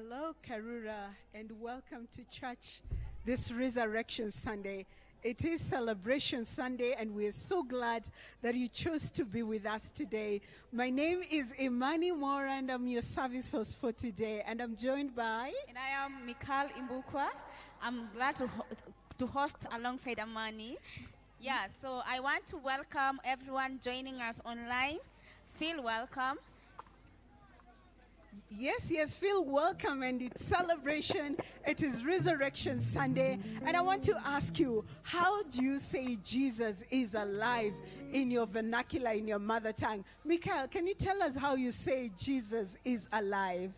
Hello, Karura, and welcome to church this Resurrection Sunday. It is Celebration Sunday, and we're so glad that you chose to be with us today. My name is Imani Moore, and I'm your service host for today. And I'm joined by. And I am Mikal Imbukwa. I'm glad to, ho- to host alongside Amani. Yeah, so I want to welcome everyone joining us online. Feel welcome. Yes, yes, feel welcome, and it's celebration. It is Resurrection Sunday. And I want to ask you, how do you say Jesus is alive in your vernacular, in your mother tongue? Mikhail, can you tell us how you say Jesus is alive?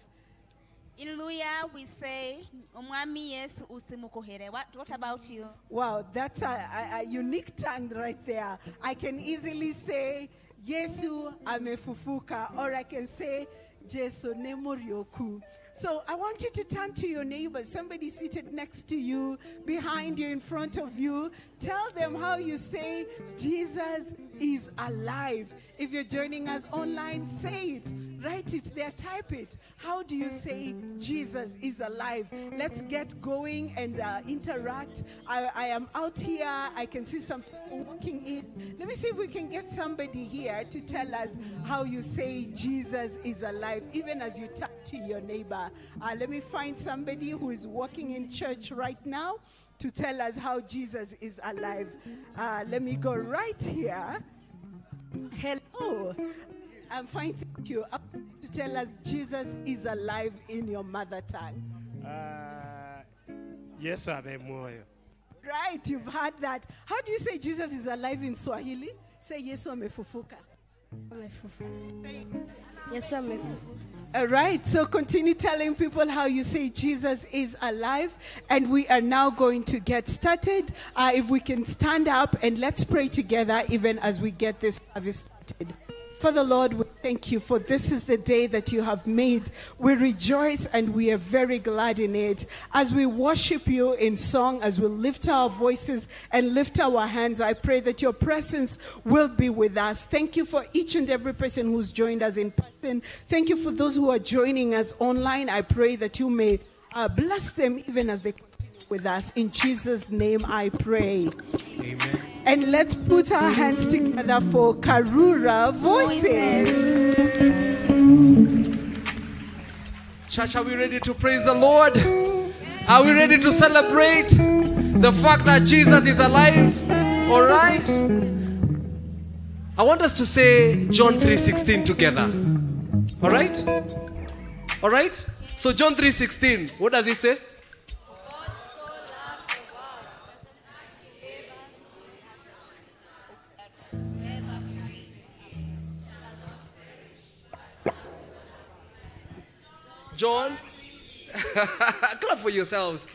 In Luhya, we say, Omwami Yesu usimukohere. What, what about you? Wow, that's a, a, a unique tongue right there. I can easily say, Yesu amefufuka, or I can say, Jesu nemurioku. So I want you to turn to your neighbor, somebody seated next to you, behind you, in front of you. Tell them how you say, Jesus is alive. If you're joining us online, say it. Write it there, type it. How do you say Jesus is alive? Let's get going and uh, interact. I, I am out here. I can see some walking in. Let me see if we can get somebody here to tell us how you say Jesus is alive, even as you talk to your neighbor. Uh, let me find somebody who is walking in church right now to tell us how Jesus is alive. Uh, let me go right here. Hello. I'm fine, thank you. Up to tell us Jesus is alive in your mother tongue. Ah, yesu abe mwoyo Right, you've heard that. How do you say Jesus is alive in Swahili? Say Yesu amefufuka. Yesu amefufuka. All right, so continue telling people how you say Jesus is alive, and we are now going to get started. Uh, if we can stand up and let's pray together, even as we get this service started. Father Lord, we thank you for this is the day that you have made. We rejoice and we are very glad in it. As we worship you in song, as we lift our voices and lift our hands, I pray that your presence will be with us. Thank you for each and every person who's joined us in person. Thank you for those who are joining us online. I pray that you may uh, bless them even as they continue with us. In Jesus' name I pray. amen And let's put our hands together for Karura Voices. Church, are we ready to praise the Lord? Are we ready to celebrate the fact that Jesus is alive? All right. I want us to say John 3:16 together. All right? All right? So John 3:16, what does it say? John? Clap for yourselves.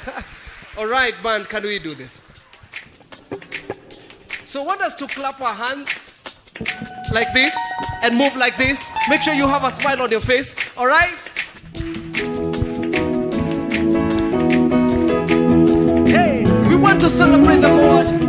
All right, man, can we do this? So, want us to clap our hands like this and move like this. Make sure you have a smile on your face. All right? Hey, we want to celebrate the Lord.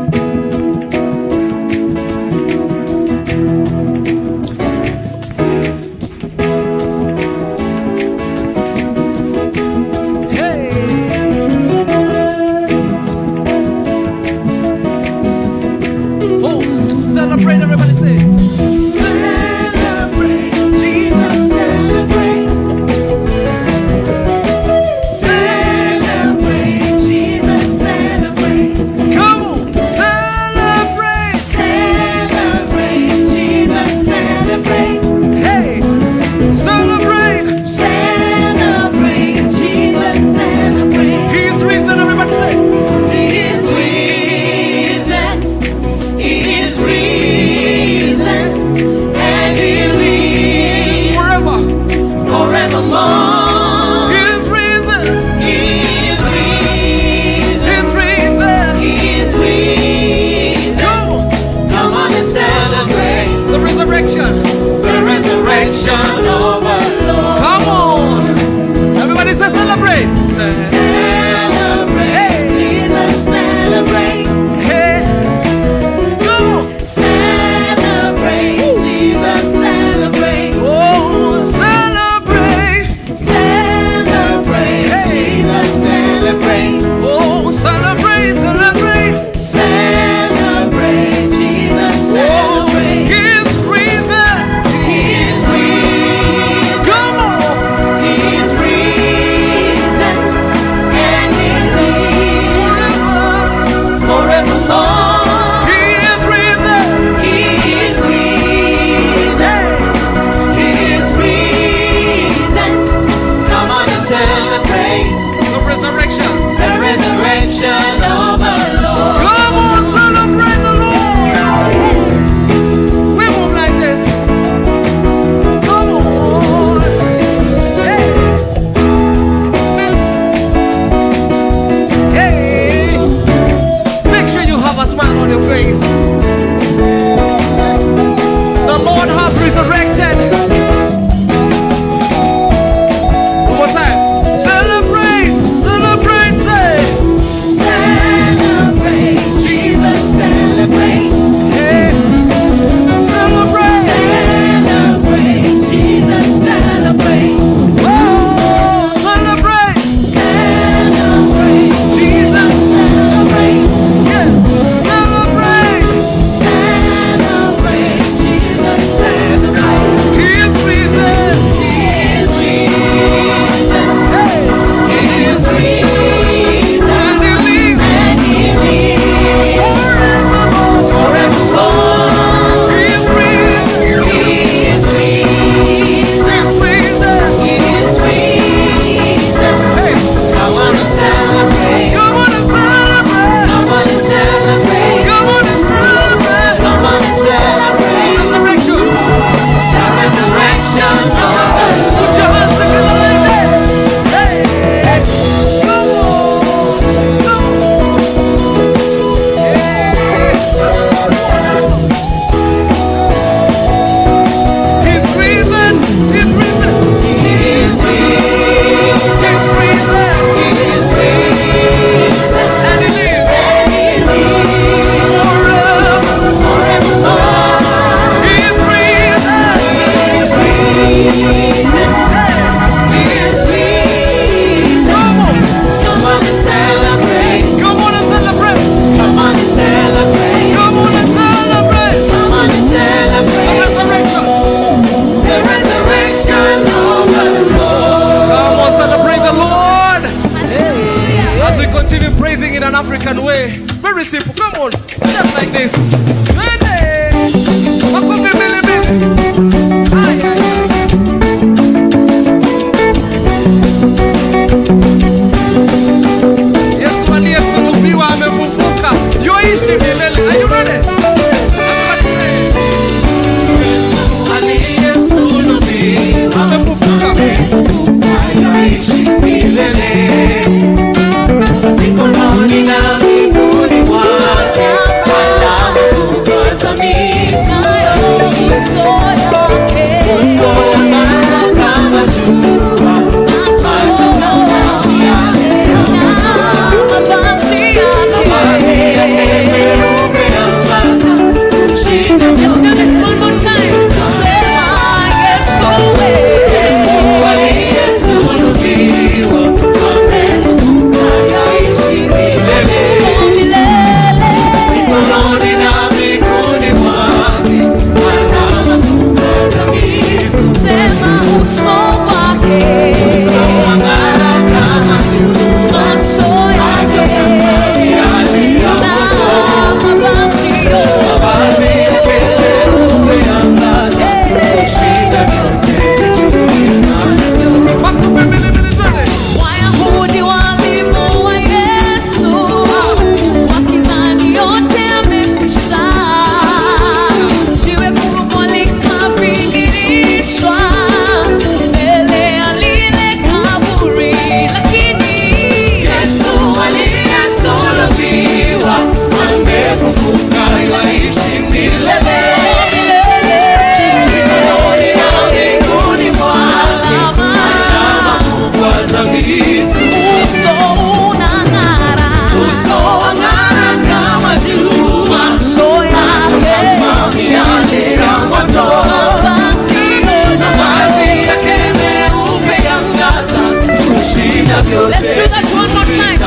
Let's do that one more time.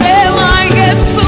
Say my guess.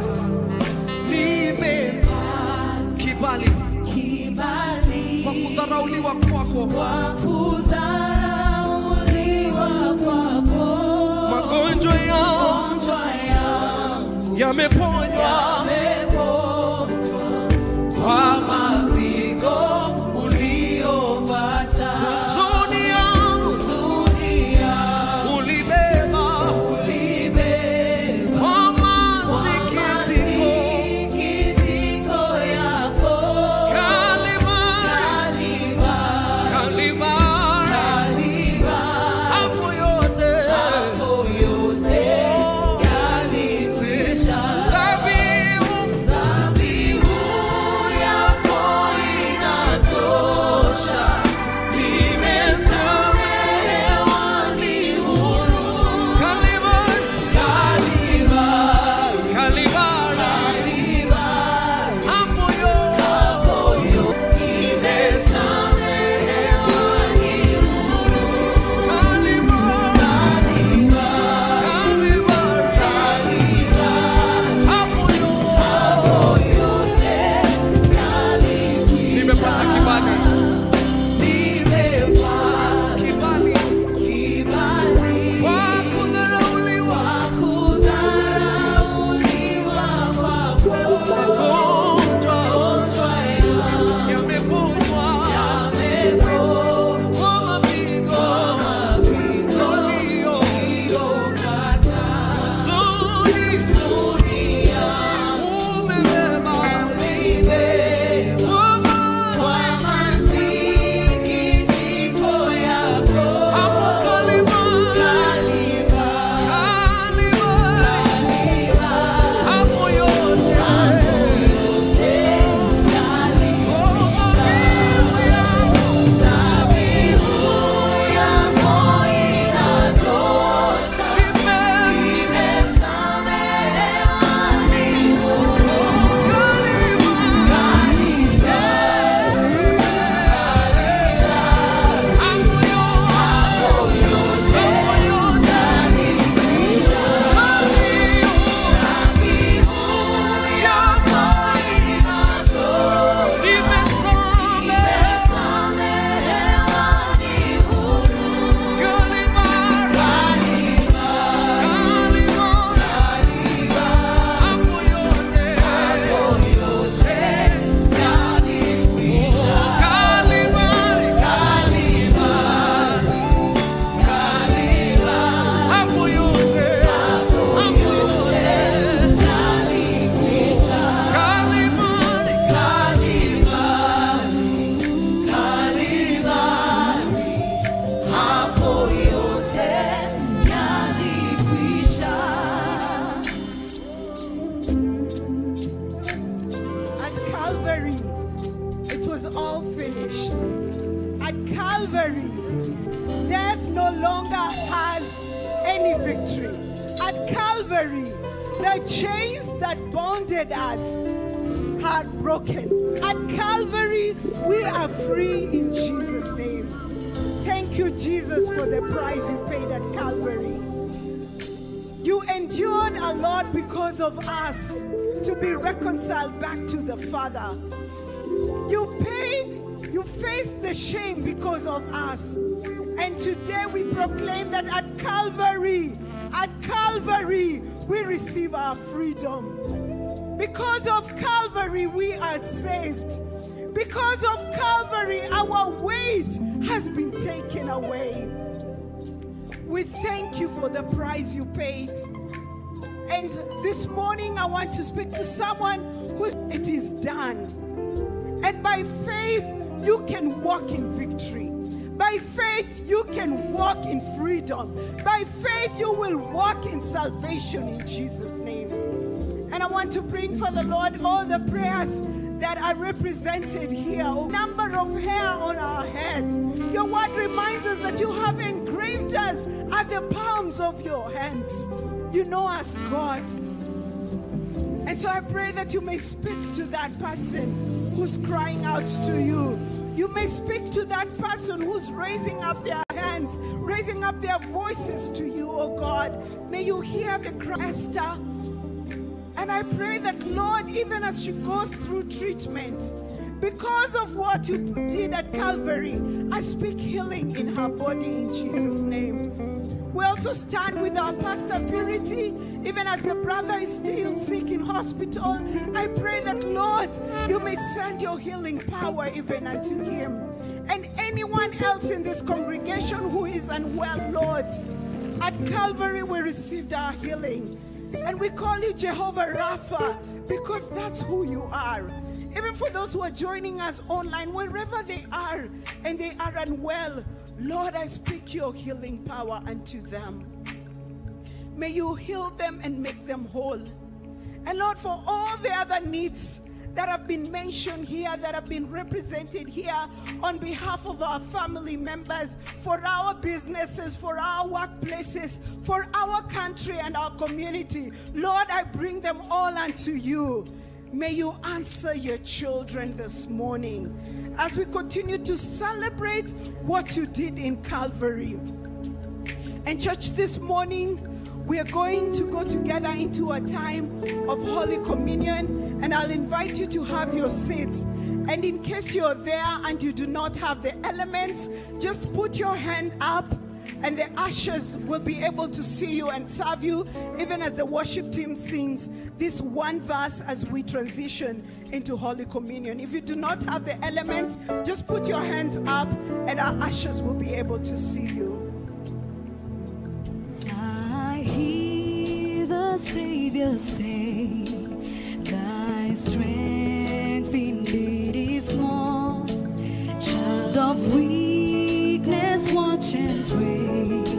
Together that verse? Nimepata Kibali. Kibali. Kwa kudharauliwa kwako, represented here. Number of hair on our head. Your word reminds us that you have engraved us at the palms of your hands. You know us, God. And so I pray that you may speak to that person who's crying out to you. You may speak to that person who's raising up their hands, raising up their voices to you, oh God. May you hear the cry, Esther. And I pray that, Lord, even as she goes through treatment, because of what you did at Calvary, I speak healing in her body in Jesus' name. We also stand with our pastor Purity, even as the brother is still sick in hospital. I pray that, Lord, you may send your healing power even unto him. And anyone else in this congregation who is unwell, Lord, at Calvary we received our healing. And we call you Jehovah Rapha because that's who you are. Even for those who are joining us online, wherever they are and they are unwell, Lord, I speak your healing power unto them. May you heal them and make them whole. And Lord, for all the other needs that have been mentioned here, that have been represented here on behalf of our family members, for our businesses, for our workplaces, for our country and our community. Lord, I bring them all unto you. May you answer your children this morning as we continue to celebrate what you did in Calvary. And, church, this morning, we are going to go together into a time of Holy Communion, and I'll invite you to have your seats. And in case you're there and you do not have the elements, just put your hand up, and the ushers will be able to see you and serve you, even as the worship team sings this one verse as we transition into Holy Communion. If you do not have the elements, just put your hands up, and our ushers will be able to see you. Hear the Savior say, Thy strength indeed is small. Child of weakness, watch and pray.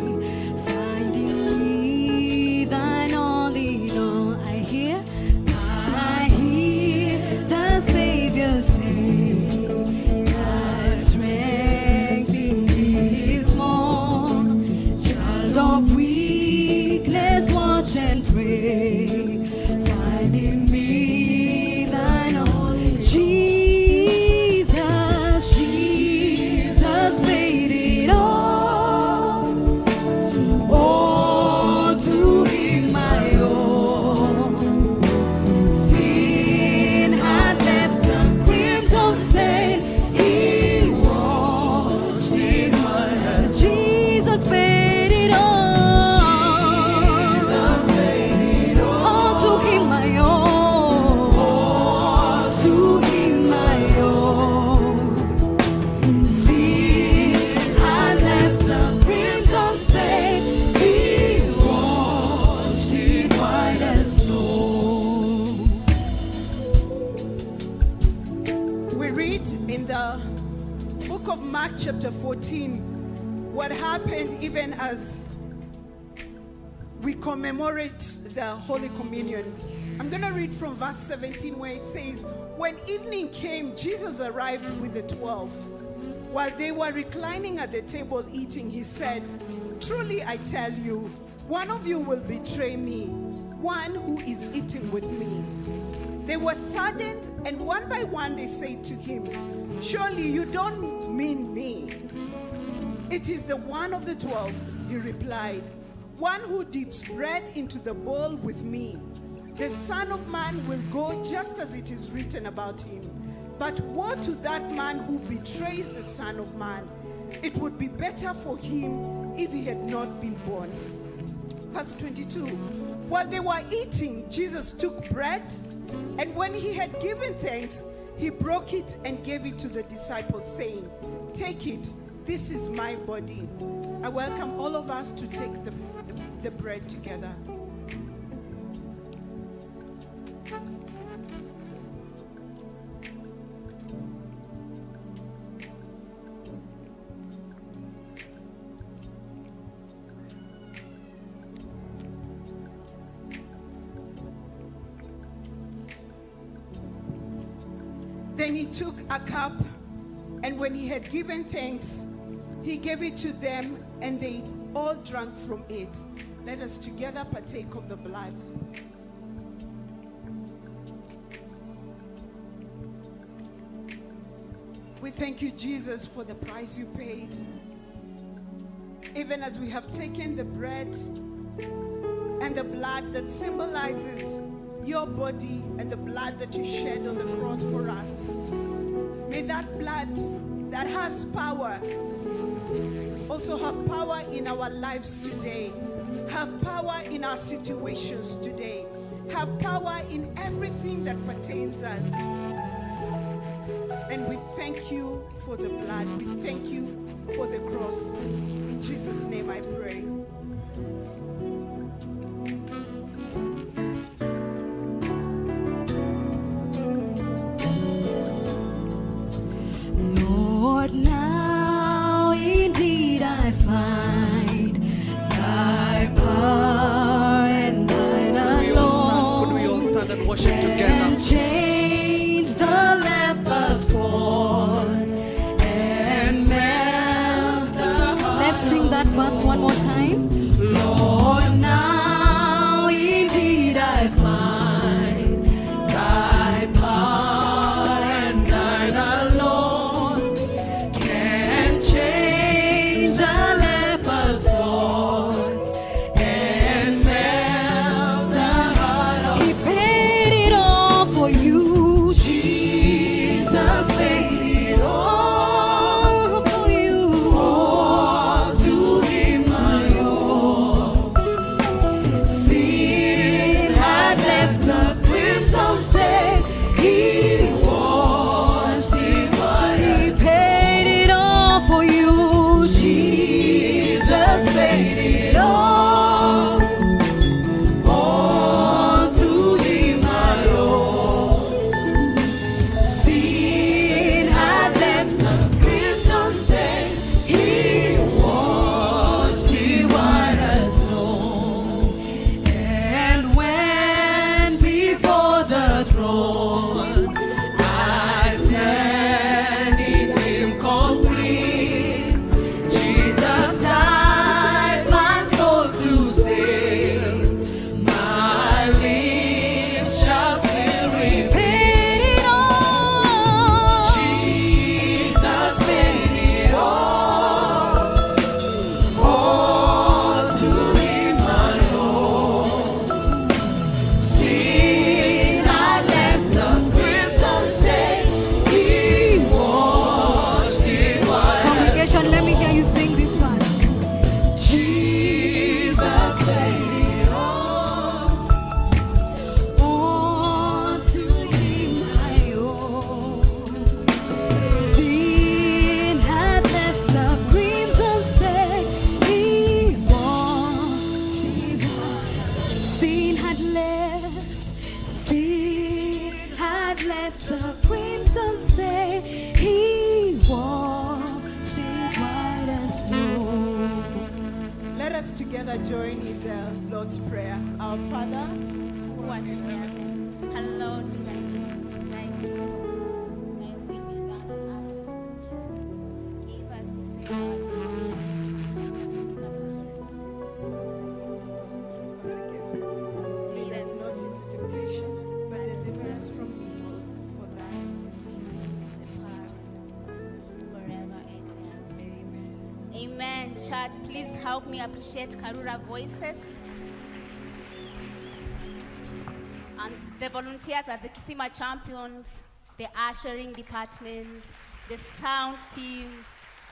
Holy Communion. I'm going to read from verse 17 where it says, When evening came, Jesus arrived with the twelve. While they were reclining at the table eating, he said, Truly I tell you, one of you will betray me, one who is eating with me. They were saddened, and one by one they said to him, Surely you don't mean me. It is the one of the twelve, he replied, one who dips bread into the bowl with me. The Son of Man will go just as it is written about him. But woe to that man who betrays the Son of Man. It would be better for him if he had not been born. Verse 22 While they were eating, Jesus took bread, and when he had given thanks, he broke it and gave it to the disciples, saying, Take it, this is my body. I welcome all of us to take the, the, bread together. Then he took a cup, and when he had given thanks, he gave it to them, and they all drank from it. Let us together partake of the blood. We thank you, Jesus, for the price you paid. Even as we have taken the bread and the blood that symbolizes your body and the blood that you shed on the cross for us. May that blood that has power also have power in our lives today, have power in our situations today, have power in everything that pertains us. And we thank you for the blood. We thank you for the cross. In Jesus' name I pray. Karura Voices. And the volunteers at the Kisima champions, the ushering department, the sound team,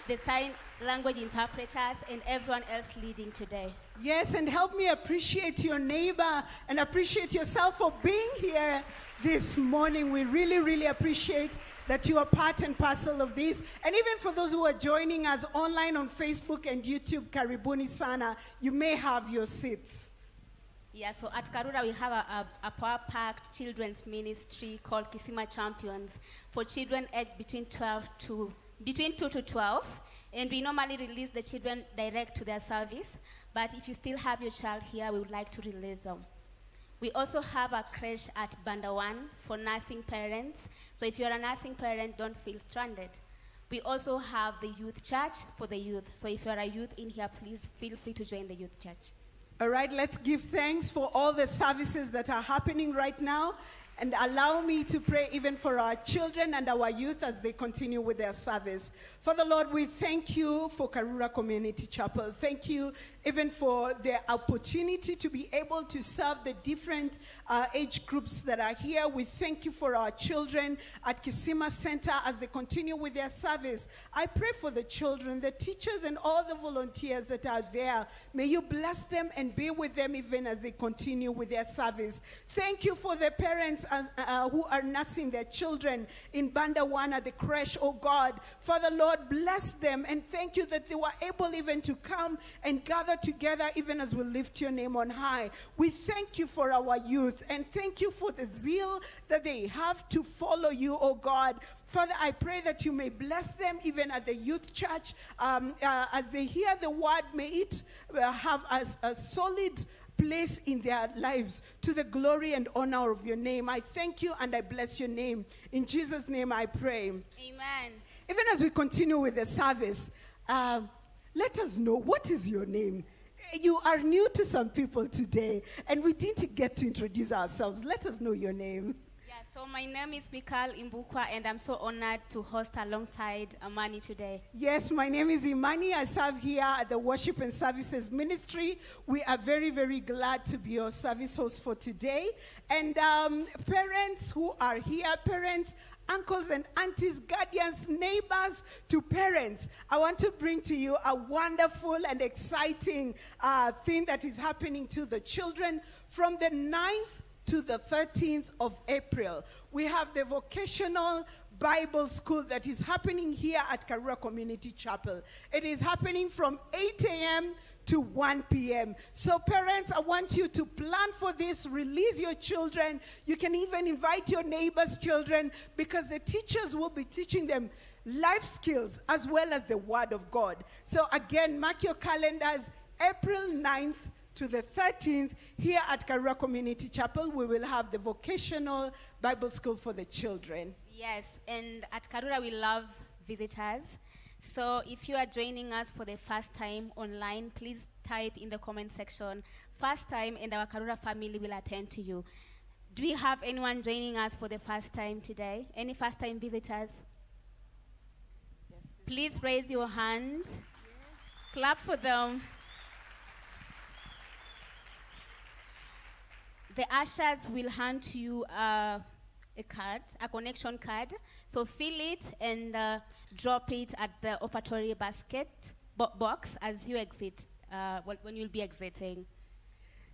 the sign language interpreters, and everyone else leading today. Yes, and help me appreciate your neighbor and appreciate yourself for being here this morning. We really, really appreciate that you are part and parcel of this. And even for those who are joining us online on Facebook and YouTube, Karibuni Sana, you may have your seats. Yeah, so at Karura we have a, a, a power-packed children's ministry called Kisima Champions for children aged between 12 to between 2 to 12, and we normally release the children direct to their service. But if you still have your child here, we would like to release them. We also have a creche at Banda One for nursing parents. So if you're a nursing parent, don't feel stranded. We also have the youth church for the youth. So if you're a youth in here, please feel free to join the youth church. All right, let's give thanks for all the services that are happening right now. And allow me to pray even for our children and our youth as they continue with their service. Father Lord, we thank you for Karura Community Chapel. Thank you even for the opportunity to be able to serve the different uh, age groups that are here. We thank you for our children at Kisima Center as they continue with their service. I pray for the children, the teachers, and all the volunteers that are there. May you bless them and be with them even as they continue with their service. Thank you for the parents as, uh, who are nursing their children in Banda One, the creche, oh God. Father, Lord, bless them and thank you that they were able even to come and gather together even as we lift your name on high. We thank you for our youth and thank you for the zeal that they have to follow you, oh God. Father, I pray that you may bless them even at the youth church. Um, uh, as they hear the word, may it uh, have a solid place in their lives to the glory and honor of your name. I thank you and I bless your name. In Jesus' name I pray. Amen. Even as we continue with the service, uh, let us know what is your name. You are new to some people today, and we didn't get to introduce ourselves. Let us know your name. So my name is Mikal Imbukwa, and I'm so honored to host alongside Amani today. Yes, my name is Imani. I serve here at the Worship and Services Ministry. We are very, very glad to be your service host for today. And um, parents who are here, parents, uncles and aunties, guardians, neighbors to parents, I want to bring to you a wonderful and exciting uh, thing that is happening to the children from the 9th to the 13th of April. We have the vocational Bible school that is happening here at Karura Community Chapel. It is happening from 8 a.m. to 1 p.m. So, parents, I want you to plan for this, release your children. You can even invite your neighbors' children because the teachers will be teaching them life skills as well as the Word of God. So, again, mark your calendars April 9th to the 13th, here at Karura Community Chapel, we will have the vocational Bible school for the children. Yes, and at Karura we love visitors. So if you are joining us for the first time online, please type in the comment section first time, and our Karura family will attend to you. Do we have anyone joining us for the first time today? Any first time visitors? Please raise your hand. Clap for them. The ushers will hand you uh, a card, a connection card. So fill it and uh, drop it at the offertory basket bo- box as you exit, uh, when you'll be exiting.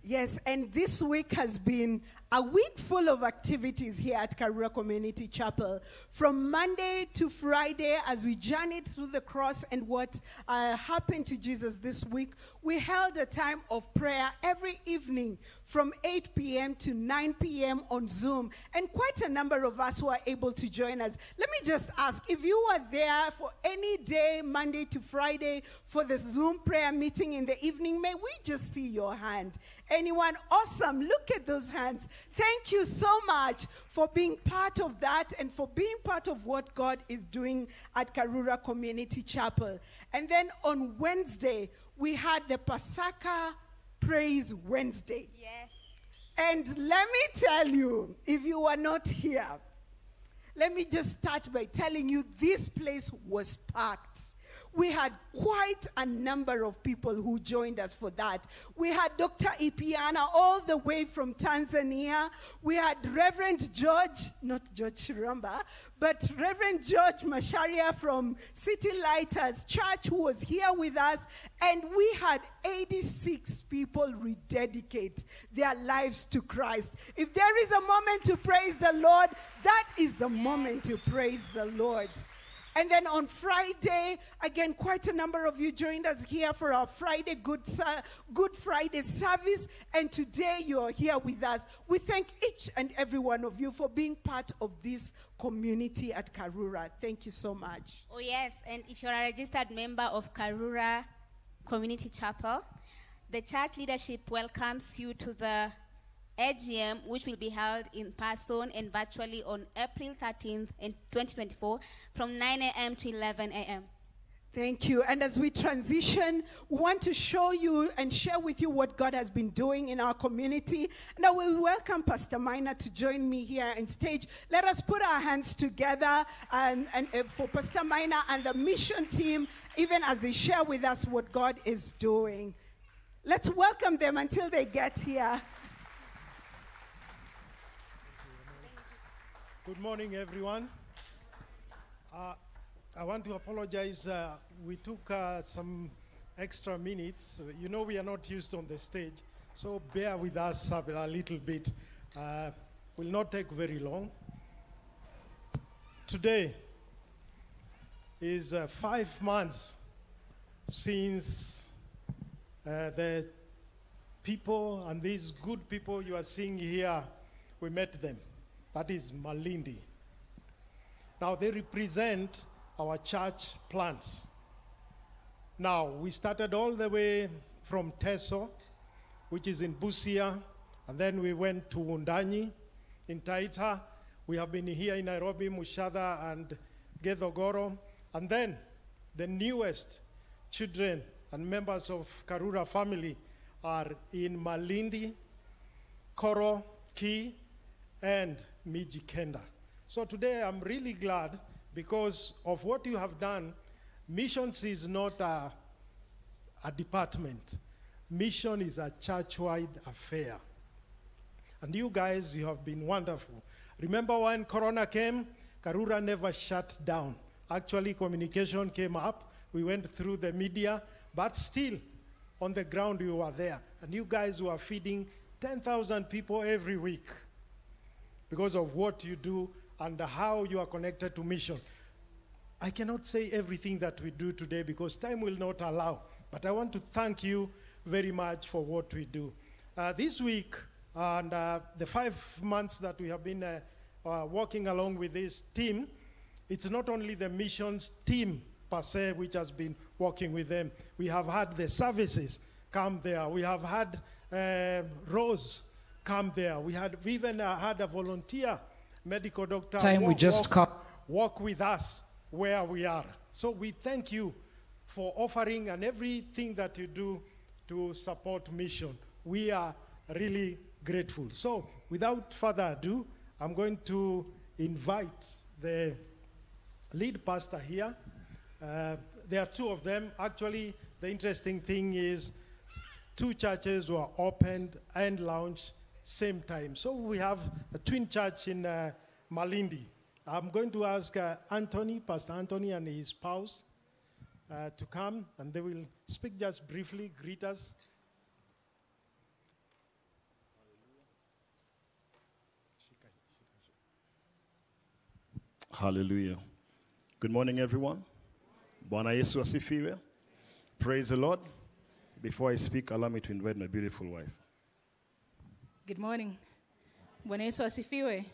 Yes, and this week has been a week full of activities here at Karura Community Chapel. From Monday to Friday, as we journeyed through the cross and what uh, happened to Jesus this week, we held a time of prayer every evening from 8 p.m. to 9 p.m. on Zoom. And quite a number of us were able to join us. Let me just ask if you were there for any day, Monday to Friday, for the Zoom prayer meeting in the evening, may we just see your hand? Anyone? Awesome. Look at those hands. Thank you so much for being part of that and for being part of what God is doing at Karura Community Chapel. And then on Wednesday, we had the Pasaka Praise Wednesday. Yes. And let me tell you, if you were not here, let me just start by telling you this place was packed. We had quite a number of people who joined us for that. We had Dr. Ipyana all the way from Tanzania. We had Reverend George, not George Shiramba, but Reverend George Macharia from City Lighters Church who was here with us. And we had 86 people rededicate their lives to Christ. If there is a moment to praise the Lord, that is the moment to praise the Lord. And then on Friday, again, quite a number of you joined us here for our Friday Good, Good Friday service. And today you are here with us. We thank each and every one of you for being part of this community at Karura. Thank you so much. Oh, yes. And if you're a registered member of Karura Community Chapel, the church leadership welcomes you to the AGM, which will be held in person and virtually on April 13th, in 2024, from 9 a.m. to 11 a.m. Thank you. And as we transition, we want to show you and share with you what God has been doing in our community. And I will welcome Pastor Mina to join me here on stage. Let us put our hands together and, and uh, for Pastor Mina and the mission team, even as they share with us what God is doing. Let's welcome them until they get here. Good morning, everyone. Uh, I want to apologize. Uh, we took uh, some extra minutes. You know, we are not used on the stage, so bear with us a a little bit. Uh, will not take very long. Today is uh, five months since uh, the people and these good people you are seeing here, we met them. That is Malindi. Now they represent our church plants. Now we started all the way from Teso, which is in Busia, and then we went to Wundanyi in Taita. We have been here in Nairobi, Mushada, and Gedogoro. And then the newest children and members of Karura family are in Malindi, Coral Key, and Miji Kenda. So today I'm really glad because of what you have done. Missions is not a, a department. Mission is a church-wide affair. And you guys, you have been wonderful. Remember when Corona came, Karura never shut down. Actually, communication came up. We went through the media, but still, on the ground, you were there. And you guys were feeding 10,000 people every week because of what you do and how you are connected to mission. I cannot say everything that we do today because time will not allow, but I want to thank you very much for what we do. Uh, this week, and uh, the five months that we have been uh, uh, working along with this team, it's not only the missions team per se which has been working with them. We have had the services come there. We have had um Rose come there. We had we even uh, had a volunteer medical doctor Time we just walk- come- walk with us where we are. So we thank you for offering and everything that you do to support mission. We are really grateful. So without further ado, I'm going to invite the lead pastor here. Uh, there are two of them. Actually, the interesting thing is two churches were opened and launched same time. So we have a twin church in uh, Malindi. I'm going to ask uh, Anthony, Pastor Anthony, and his spouse uh, to come, and they will speak just briefly, greet us. Hallelujah. Good morning, everyone. Bwana Yesu. Praise the Lord. Before I speak, allow me to invite my beautiful wife. Good morning. Bwana asifiwe.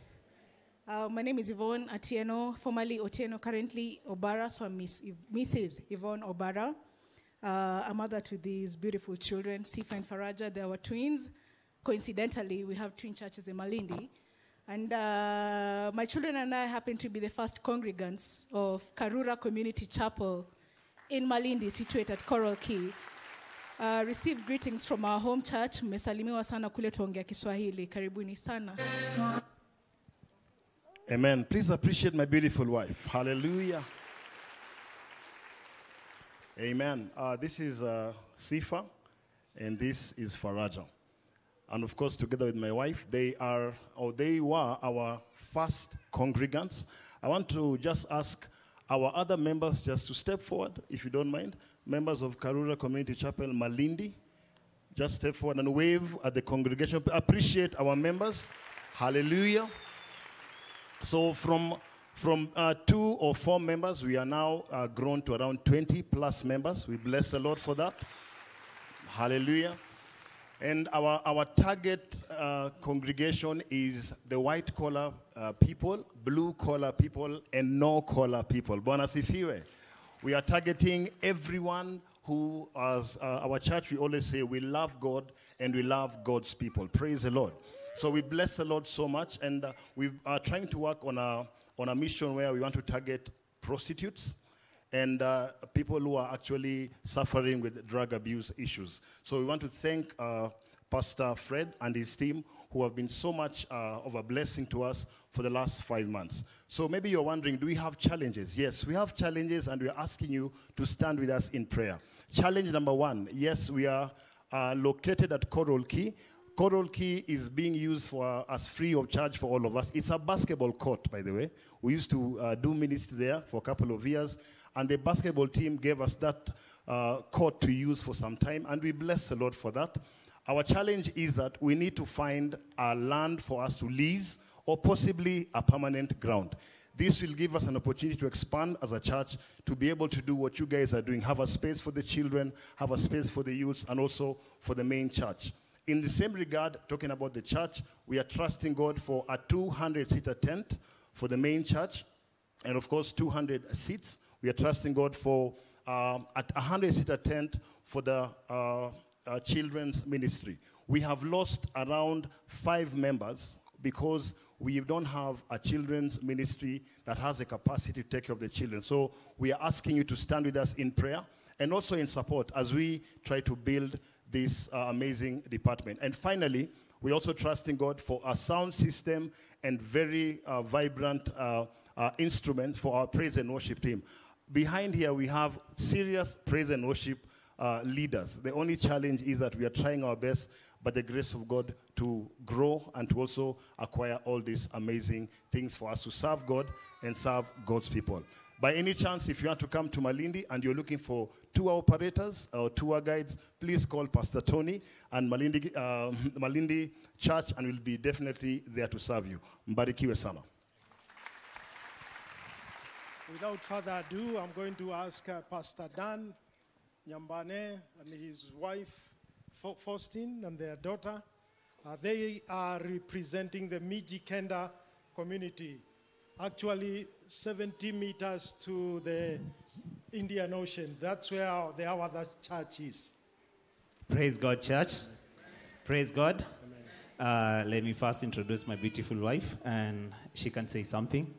Uh, my name is Yvonne Atieno, formerly Otieno, currently Obara, so I'm Miss, Mrs. Yvonne Obara. Uh, a mother to these beautiful children, Sifa and Faraja. They are twins. coincidentally, we have twin churches in Malindi. And uh, my children and I happen to be the first congregants of Karura Community Chapel in Malindi, situated at Coral Key. Uh, received greetings from our home church. Mmesalimiwa sana kule tuongea Kiswahili. Karibuni sana. Amen. Please appreciate my beautiful wife. Hallelujah. Amen. Uh, this is uh, Sifa, and this is Faraja. And of course, together with my wife, they are, or they were our first congregants. I want to just ask our other members just to step forward, if you don't mind. Members of Karura Community Chapel, Malindi, just step forward and wave at the congregation. Appreciate our members. Hallelujah. So from from uh, two or four members, we are now uh, grown to around 20 plus members. We bless the Lord for that. Hallelujah. And our, our target uh, congregation is the white collar uh, people, blue collar people, and no collar people. Bwana sifiwe. We are targeting everyone who, as uh, our church, we always say, we love God and we love God's people. Praise the Lord. So we bless the Lord so much, and uh, we are trying to work on a, on a mission where we want to target prostitutes and uh, people who are actually suffering with drug abuse issues. So we want to thank uh, Pastor Fred and his team who have been so much uh, of a blessing to us for the last five months. So maybe you're wondering, do we have challenges? Yes, we have challenges, and we're asking you to stand with us in prayer. Challenge number one yes, we are uh, located at Coral Key. Coral Key is being used for as free of charge for all of us. It's a basketball court, by the way. We used to uh, do ministry there for a couple of years, and the basketball team gave us that uh, court to use for some time, and we bless the Lord for that. Our challenge is that we need to find a land for us to lease or possibly a permanent ground. This will give us an opportunity to expand as a church to be able to do what you guys are doing have a space for the children, have a space for the youths, and also for the main church. In the same regard, talking about the church, we are trusting God for a 200 seater tent for the main church, and of course, 200 seats. We are trusting God for um, a 100 seater tent for the uh, uh, children's ministry. We have lost around five members because we don't have a children's ministry that has the capacity to take care of the children. So we are asking you to stand with us in prayer and also in support as we try to build this uh, amazing department. And finally, we're also trusting God for a sound system and very uh, vibrant uh, uh, instruments for our praise and worship team. Behind here, we have serious praise and worship uh, leaders. The only challenge is that we are trying our best, by the grace of God, to grow and to also acquire all these amazing things for us to serve God and serve God's people. By any chance, if you want to come to Malindi and you're looking for tour operators or tour guides, please call Pastor Tony and Malindi, uh, Malindi Church, and we'll be definitely there to serve you. Mbarikiwe sana. Without further ado, I'm going to ask uh, Pastor Dan Nyambane and his wife, Fa- Faustine, and their daughter. Uh, they are representing the Miji Kenda community, actually 70 meters to the Indian Ocean. That's where our, the, our other church is. Praise God, church. Praise God. Uh, let me first introduce my beautiful wife, and she can say something.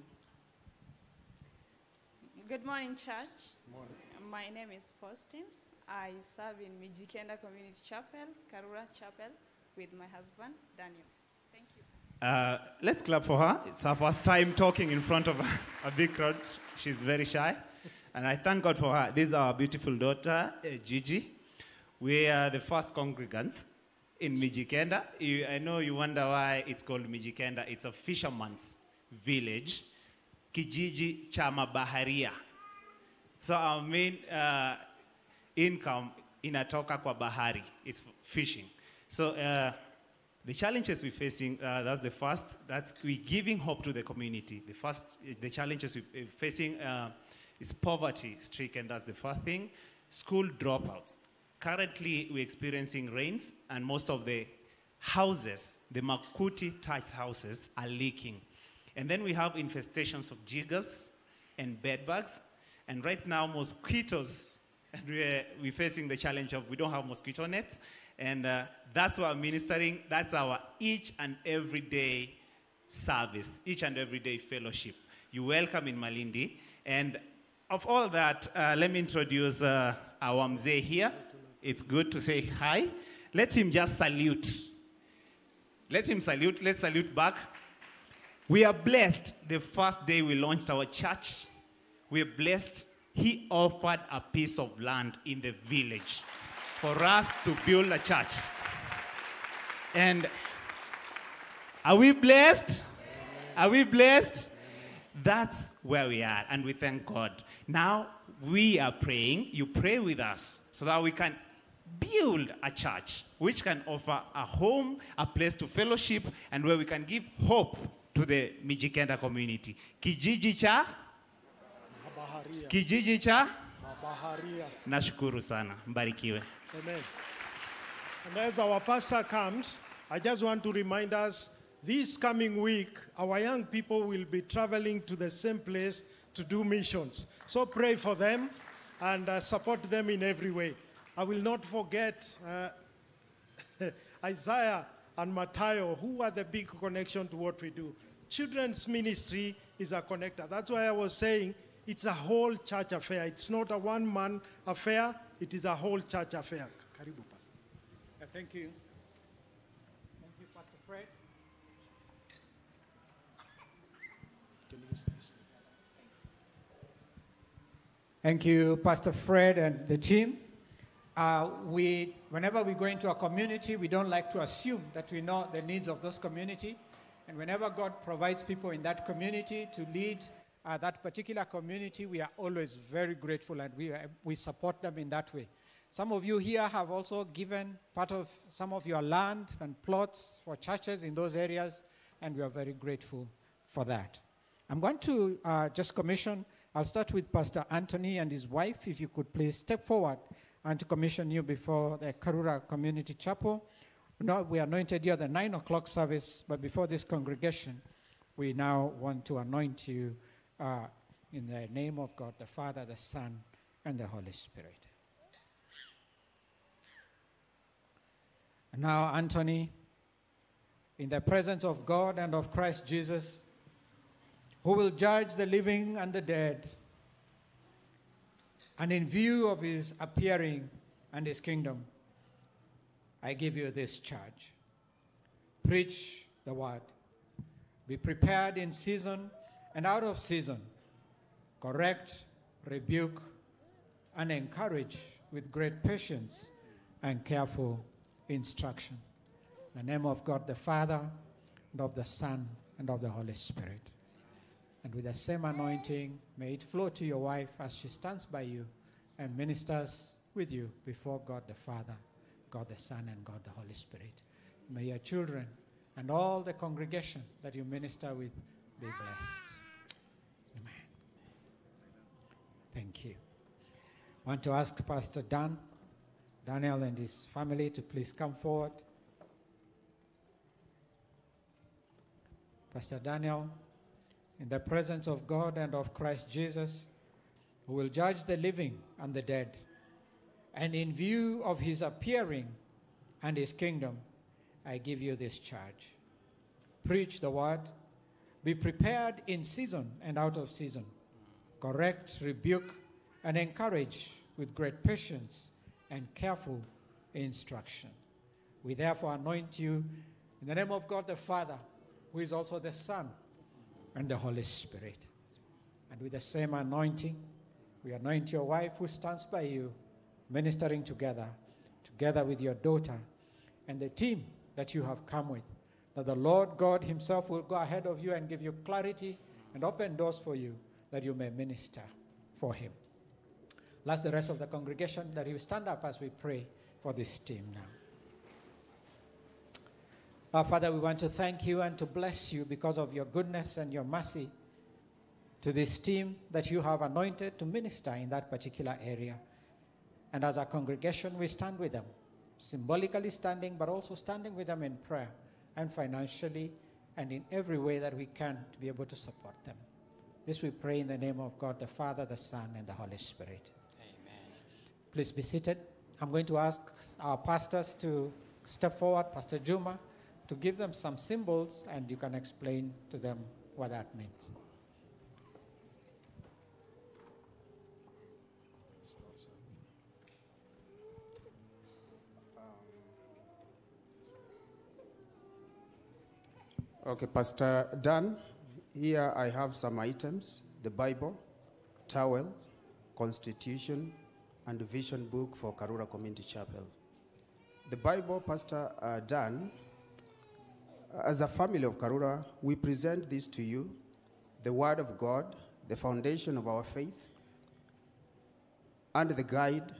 Good morning, church. My name is Faustin. I serve in Mijikenda Community Chapel, Karura Chapel, with my husband, Daniel. Thank you. Uh, let's clap for her. It's her first time talking in front of a, big crowd. She's very shy. And I thank God for her. This is our beautiful daughter, uh, Gigi. We are the first congregants in Mijikenda. You, I know you wonder why it's called Mijikenda. It's a fisherman's village, Kijiji Cha Mabaharia. So our main uh, income inatoka kwa bahari. It's fishing. So uh, the challenges we're facing, uh, that's the first, that's we're giving hope to the community. The first, the challenges we're facing uh, is poverty stricken, that's the first thing. School dropouts. Currently, we're experiencing rains, and most of the houses, the Makuti type houses, are leaking. And then we have infestations of jiggers and bedbugs. And right now, mosquitoes, and we're, we're facing the challenge of we don't have mosquito nets. And uh, that's our ministering, that's our each and every day service, each and every day fellowship. You're welcome in Malindi. And of all that, uh, let me introduce uh, our here. It's good to say hi. Let him just salute. Let him salute. Let's salute back. We are blessed the first day we launched our church. We are blessed. He offered a piece of land in the village for us to build a church. And are we blessed? Are we blessed? That's where we are, and we thank God. Now we are praying. You pray with us so that we can build a church which can offer a home, a place to fellowship, and where we can give hope to the Mijikenda community. Kijiji cha Mabaharia. kijiji cha Mabaharia. nashukuru sana, mbarikiwe. Amen. And as our pastor comes, I just want to remind us this coming week, our young people will be traveling to the same place to do missions. So pray for them and uh, support them in every way. I will not forget uh, Isaiah and Matteo, who are the big connection to what we do. Children's ministry is a connector. That's why I was saying it's a whole church affair. It's not a one man affair, it is a whole church affair. Karibu, Pastor. Uh, Thank you. Thank you, Pastor Fred. Thank you, Pastor Fred and the team. Uh, we, whenever we go into a community, we don't like to assume that we know the needs of those community. And whenever God provides people in that community to lead uh, that particular community, we are always very grateful and we, are- we support them in that way. Some of you here have also given part of some of your land and plots for churches in those areas, and we are very grateful for that. I'm going to uh, just commission, I'll start with Pastor Anthony and his wife. If you could please step forward and to commission you before the Karura Community Chapel. No, we anointed you at the nine o'clock service, but before this congregation, we now want to anoint you uh, in the name of God, the Father, the Son, and the Holy Spirit. Now, Anthony, in the presence of God and of Christ Jesus, who will judge the living and the dead, and in view of his appearing and his kingdom, I give you this charge. Preach the word. Be prepared in season and out of season. Correct, rebuke, and encourage with great patience and careful instruction. In the name of God the Father, and of the Son, and of the Holy Spirit. And with the same anointing, may it flow to your wife as she stands by you and ministers with you before God the Father, God the Son, and God the Holy Spirit. May your children and all the congregation that you minister with be blessed. Amen. Thank you. I want to ask Pastor Dan, Daniel, and his family to please come forward. Pastor Daniel, in the presence of God and of Christ Jesus, who will judge the living and the dead, and in view of his appearing and his kingdom, I give you this charge. Preach the word, be prepared in season and out of season, correct, rebuke, and encourage with great patience and careful instruction. We therefore anoint you in the name of God the Father, who is also the Son, and the Holy Spirit. And with the same anointing, we anoint your wife who stands by you, ministering together, together with your daughter and the team that you have come with. That the Lord God Himself will go ahead of you and give you clarity and open doors for you that you may minister for Him. Last, the rest of the congregation that you stand up as we pray for this team now. Our Father, we want to thank you and to bless you because of your goodness and your mercy to this team that you have anointed to minister in that particular area. And as a congregation, we stand with them, symbolically standing, but also standing with them in prayer and financially and in every way that we can to be able to support them. This we pray in the name of God, the Father, the Son, and the Holy Spirit. Amen. Please be seated. I'm going to ask our pastors to step forward, Pastor Juma, to give them some symbols and you can explain to them what that means. Okay, Pastor Dan, here I have some items the Bible, towel, constitution, and vision book for Karura Community Chapel. The Bible, Pastor uh, Dan, as a family of Karura, we present this to you the Word of God, the foundation of our faith, and the guide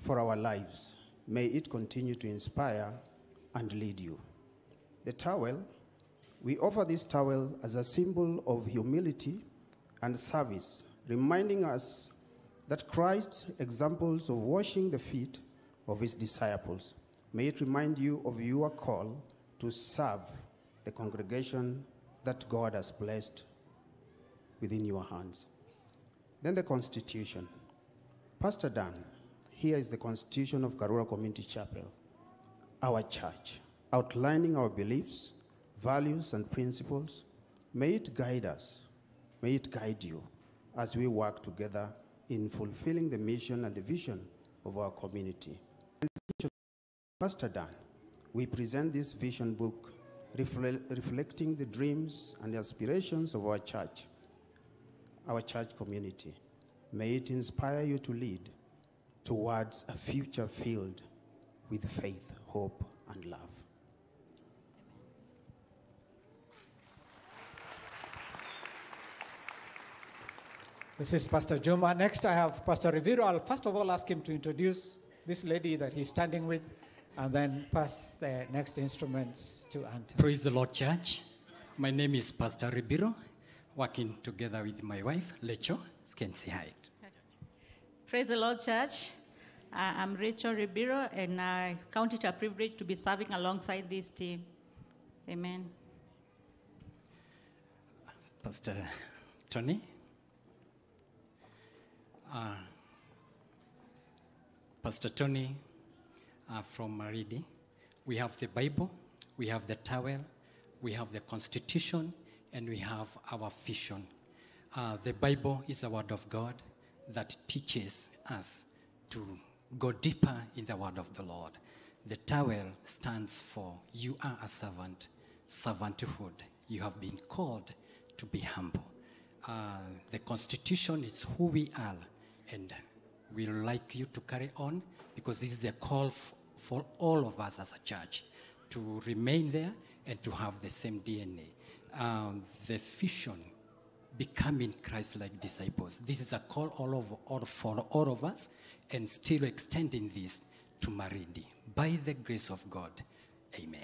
for our lives. May it continue to inspire and lead you. The towel, we offer this towel as a symbol of humility and service, reminding us that Christ's examples of washing the feet of his disciples may it remind you of your call to serve the congregation that God has blessed within your hands. Then the Constitution. Pastor Dan, here is the Constitution of Karura Community Chapel, our church, outlining our beliefs, values, and principles. May it guide us, may it guide you as we work together in fulfilling the mission and the vision of our community. Pastor Dan, we present this vision book refle- reflecting the dreams and the aspirations of our church, our church community. May it inspire you to lead towards a future filled with faith, hope, and love. This is Pastor Juma. Next, I have Pastor Rivero. I'll first of all ask him to introduce this lady that he's standing with and then pass the next instruments to Ant. Praise the Lord, church. My name is Pastor Ribiro, working together with my wife, Lecho. Can say hi. Praise the Lord, church. Uh, I'm Rachel Ribeiro, and I count it a privilege to be serving alongside this team. Amen. Pastor Tony. Uh, Pastor Tony uh, from Maridi. We have the Bible, we have the towel, we have the Constitution, and we have our vision. Uh, the Bible is a word of God that teaches us to go deeper in the word of the Lord. The towel stands for you are a servant, servanthood. You have been called to be humble. Uh, the Constitution is who we are, and we like you to carry on because this is a call for all of us as a church to remain there and to have the same DNA. Um, the vision becoming Christ-like disciples. This is a call all over, all for all of us, and still extending this to Marindi. By the grace of God, Amen.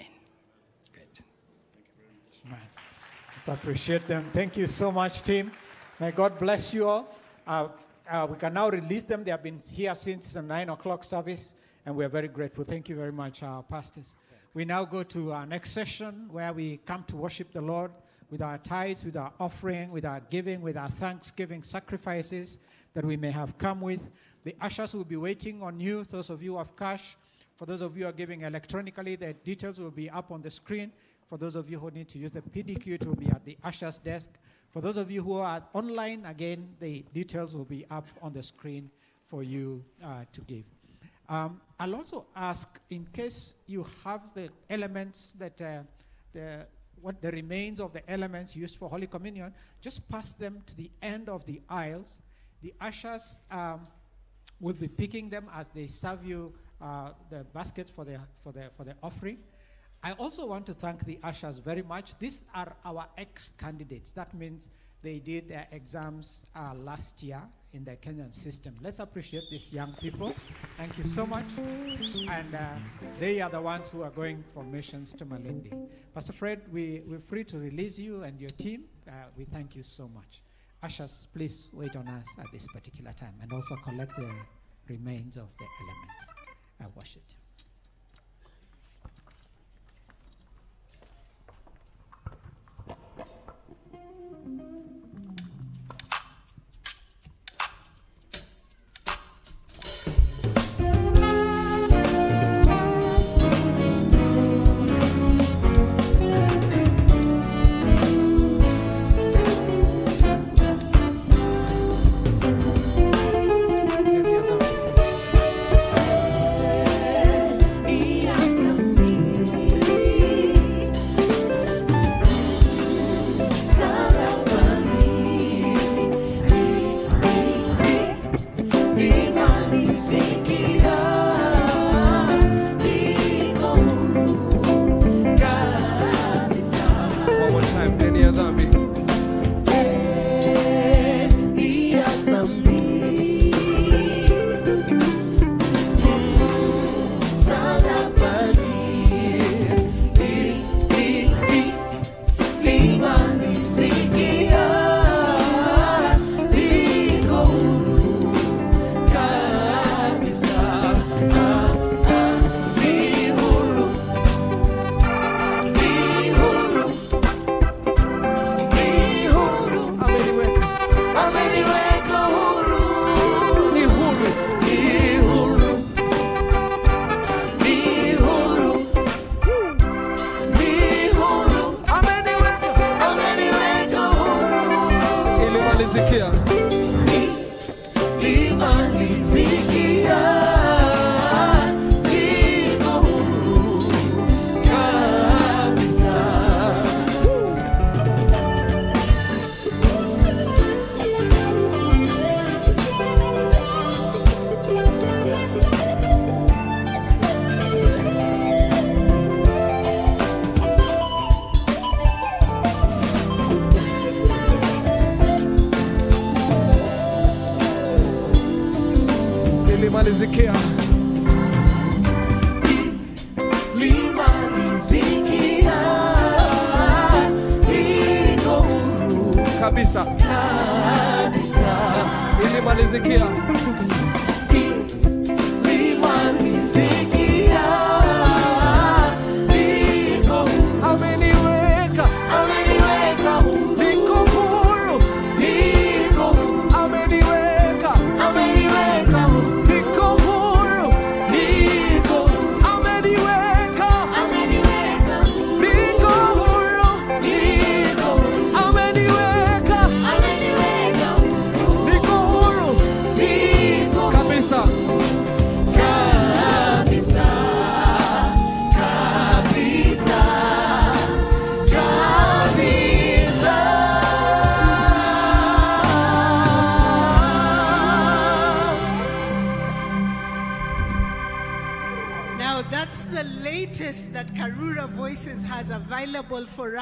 Great. Thank you very much man, let's appreciate them. Thank you so much, team. May God bless you all. Uh, uh, we can now release them. They have been here since the 9 o'clock service, and we are very grateful. Thank you very much, our pastors. We now go to our next session where we come to worship the Lord with our tithes, with our offering, with our giving, with our thanksgiving sacrifices that we may have come with. The ushers will be waiting on you, those of you who have cash. For those of you who are giving electronically, the details will be up on the screen. For those of you who need to use the PDQ, it will be at the usher's desk. For those of you who are online, again, the details will be up on the screen for you uh, to give. Um, I'll also ask, in case you have the elements that uh, the what the remains of the elements used for Holy Communion, just pass them to the end of the aisles. The ushers um, will be picking them as they serve you uh, the baskets for the for the for the offering. I also want to thank the ushers very much. These are our ex-candidates. That means they did their exams uh, last year in the Kenyan system. Let's appreciate these young people. Thank you so much. And uh, they are the ones who are going for missions to Malindi. Pastor Fred, we, we're free to release you and your team. Uh, we thank you so much. Ushers, please wait on us at this particular time and also collect the remains of the elements. I worship.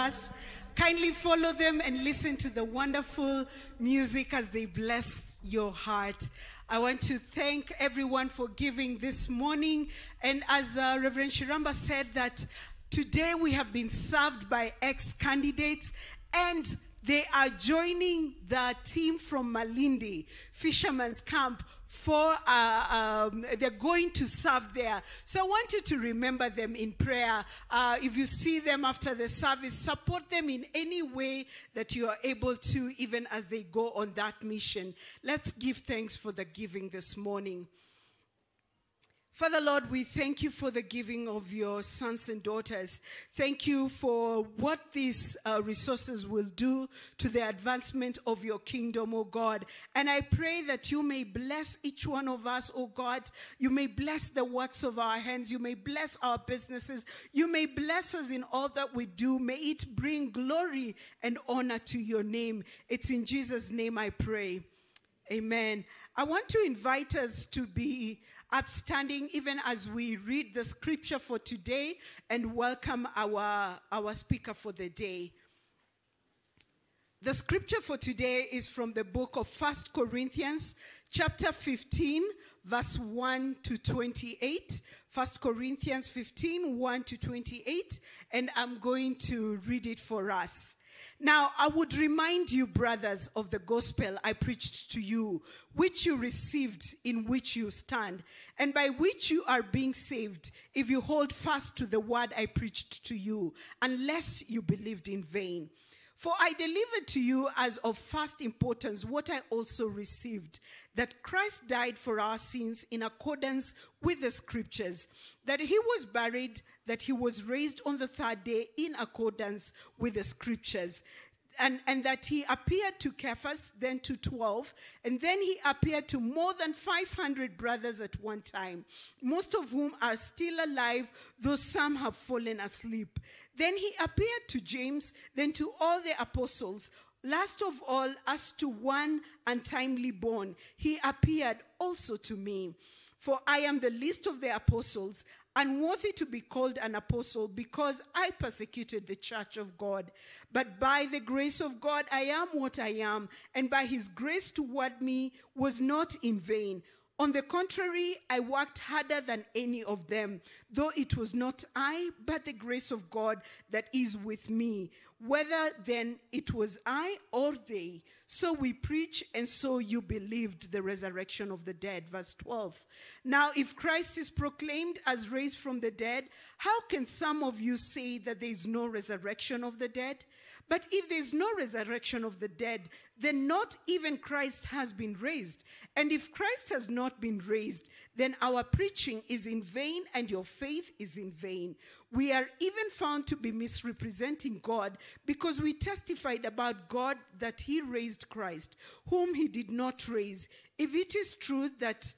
Us. Kindly follow them and listen to the wonderful music as they bless your heart. I want to thank everyone for giving this morning. And as uh, Reverend Shiramba said, that today we have been served by ex candidates and they are joining the team from Malindi, Fisherman's Camp, for uh, um, they're going to serve there. So I want you to remember them in prayer. Uh, if you see them after the service, support them in any way that you are able to, even as they go on that mission. Let's give thanks for the giving this morning. Father Lord, we thank you for the giving of your sons and daughters. Thank you for what these uh, resources will do to the advancement of your kingdom, oh God. And I pray that you may bless each one of us, oh God. You may bless the works of our hands. You may bless our businesses. You may bless us in all that we do. May it bring glory and honor to your name. It's in Jesus' name I pray. Amen. I want to invite us to be upstanding even as we read the scripture for today and welcome our, our speaker for the day. The scripture for today is from the book of First Corinthians, chapter 15, verse 1 to 28. First Corinthians 15, 1 to 28. And I'm going to read it for us. Now, I would remind you, brothers, of the gospel I preached to you, which you received, in which you stand, and by which you are being saved, if you hold fast to the word I preached to you, unless you believed in vain. For I delivered to you as of first importance what I also received that Christ died for our sins in accordance with the scriptures, that he was buried, that he was raised on the third day in accordance with the scriptures. And, and that he appeared to Cephas, then to 12, and then he appeared to more than 500 brothers at one time, most of whom are still alive, though some have fallen asleep. Then he appeared to James, then to all the apostles. Last of all, as to one untimely born, he appeared also to me. For I am the least of the apostles, unworthy to be called an apostle, because I persecuted the church of God. But by the grace of God, I am what I am, and by his grace toward me was not in vain. On the contrary, I worked harder than any of them, though it was not I, but the grace of God that is with me. Whether then it was I or they. So we preach, and so you believed the resurrection of the dead. Verse 12. Now, if Christ is proclaimed as raised from the dead, how can some of you say that there is no resurrection of the dead? But if there is no resurrection of the dead, then not even Christ has been raised. And if Christ has not been raised, then our preaching is in vain and your faith is in vain. We are even found to be misrepresenting God because we testified about God that he raised Christ, whom he did not raise. If it is true that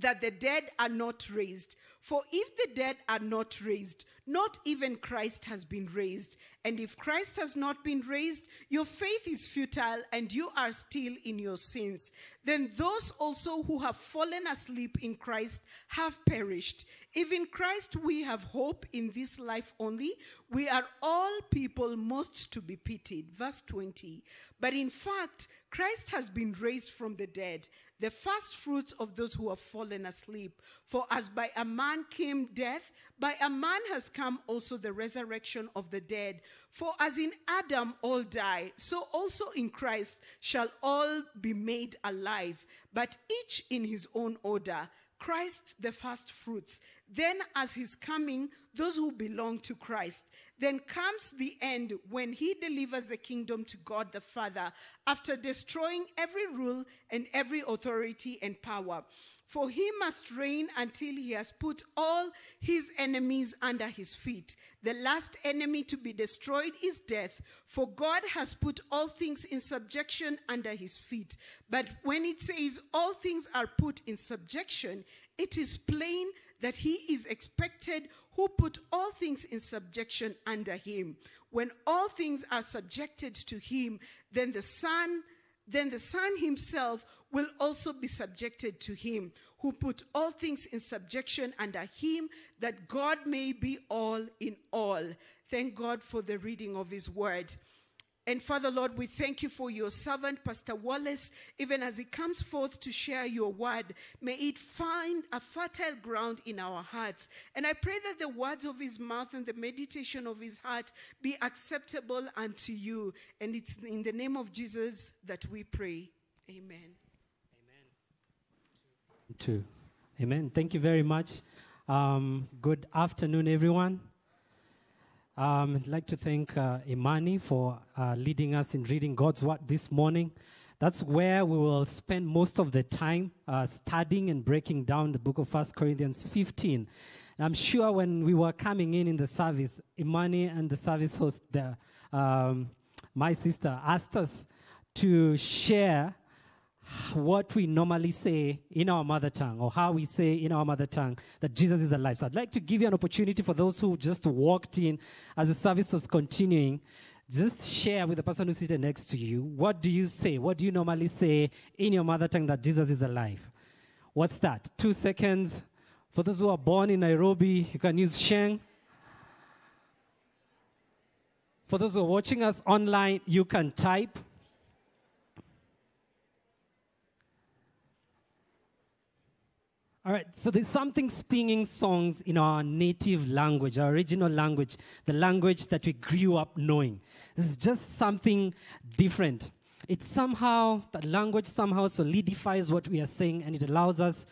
that the dead are not raised. For if the dead are not raised, not even Christ has been raised. And if Christ has not been raised, your faith is futile and you are still in your sins. Then those also who have fallen asleep in Christ have perished. If in Christ we have hope in this life only, we are all people most to be pitied. Verse 20. But in fact, Christ has been raised from the dead, the first fruits of those who have fallen asleep. For as by a man came death, by a man has come also the resurrection of the dead. For as in Adam all die, so also in Christ shall all be made alive, but each in his own order. Christ the first fruits. Then, as his coming, those who belong to Christ. Then comes the end when he delivers the kingdom to God the Father after destroying every rule and every authority and power. For he must reign until he has put all his enemies under his feet. The last enemy to be destroyed is death, for God has put all things in subjection under his feet. But when it says all things are put in subjection, it is plain that he is expected who put all things in subjection under him. When all things are subjected to him, then the Son then the Son himself will also be subjected to him, who put all things in subjection under him, that God may be all in all. Thank God for the reading of his word. And Father Lord, we thank you for your servant, Pastor Wallace, even as he comes forth to share your word. May it find a fertile ground in our hearts. And I pray that the words of his mouth and the meditation of his heart be acceptable unto you. And it's in the name of Jesus that we pray. Amen. Amen. Two. Amen. Thank you very much. Um, good afternoon, everyone. Um, I'd like to thank uh, Imani for uh, leading us in reading God's Word this morning. That's where we will spend most of the time uh, studying and breaking down the book of First Corinthians 15. And I'm sure when we were coming in in the service, Imani and the service host there, um, my sister, asked us to share what we normally say in our mother tongue or how we say in our mother tongue that Jesus is alive. So I'd like to give you an opportunity for those who just walked in as the service was continuing. Just share with the person who's sitting next to you. What do you say? What do you normally say in your mother tongue that Jesus is alive? What's that? Two seconds. For those who are born in Nairobi, you can use Sheng. For those who are watching us online, you can type. All right, so there's something stinging songs in our native language, our original language, the language that we grew up knowing. This is just something different. It somehow, that language somehow solidifies what we are saying and it allows us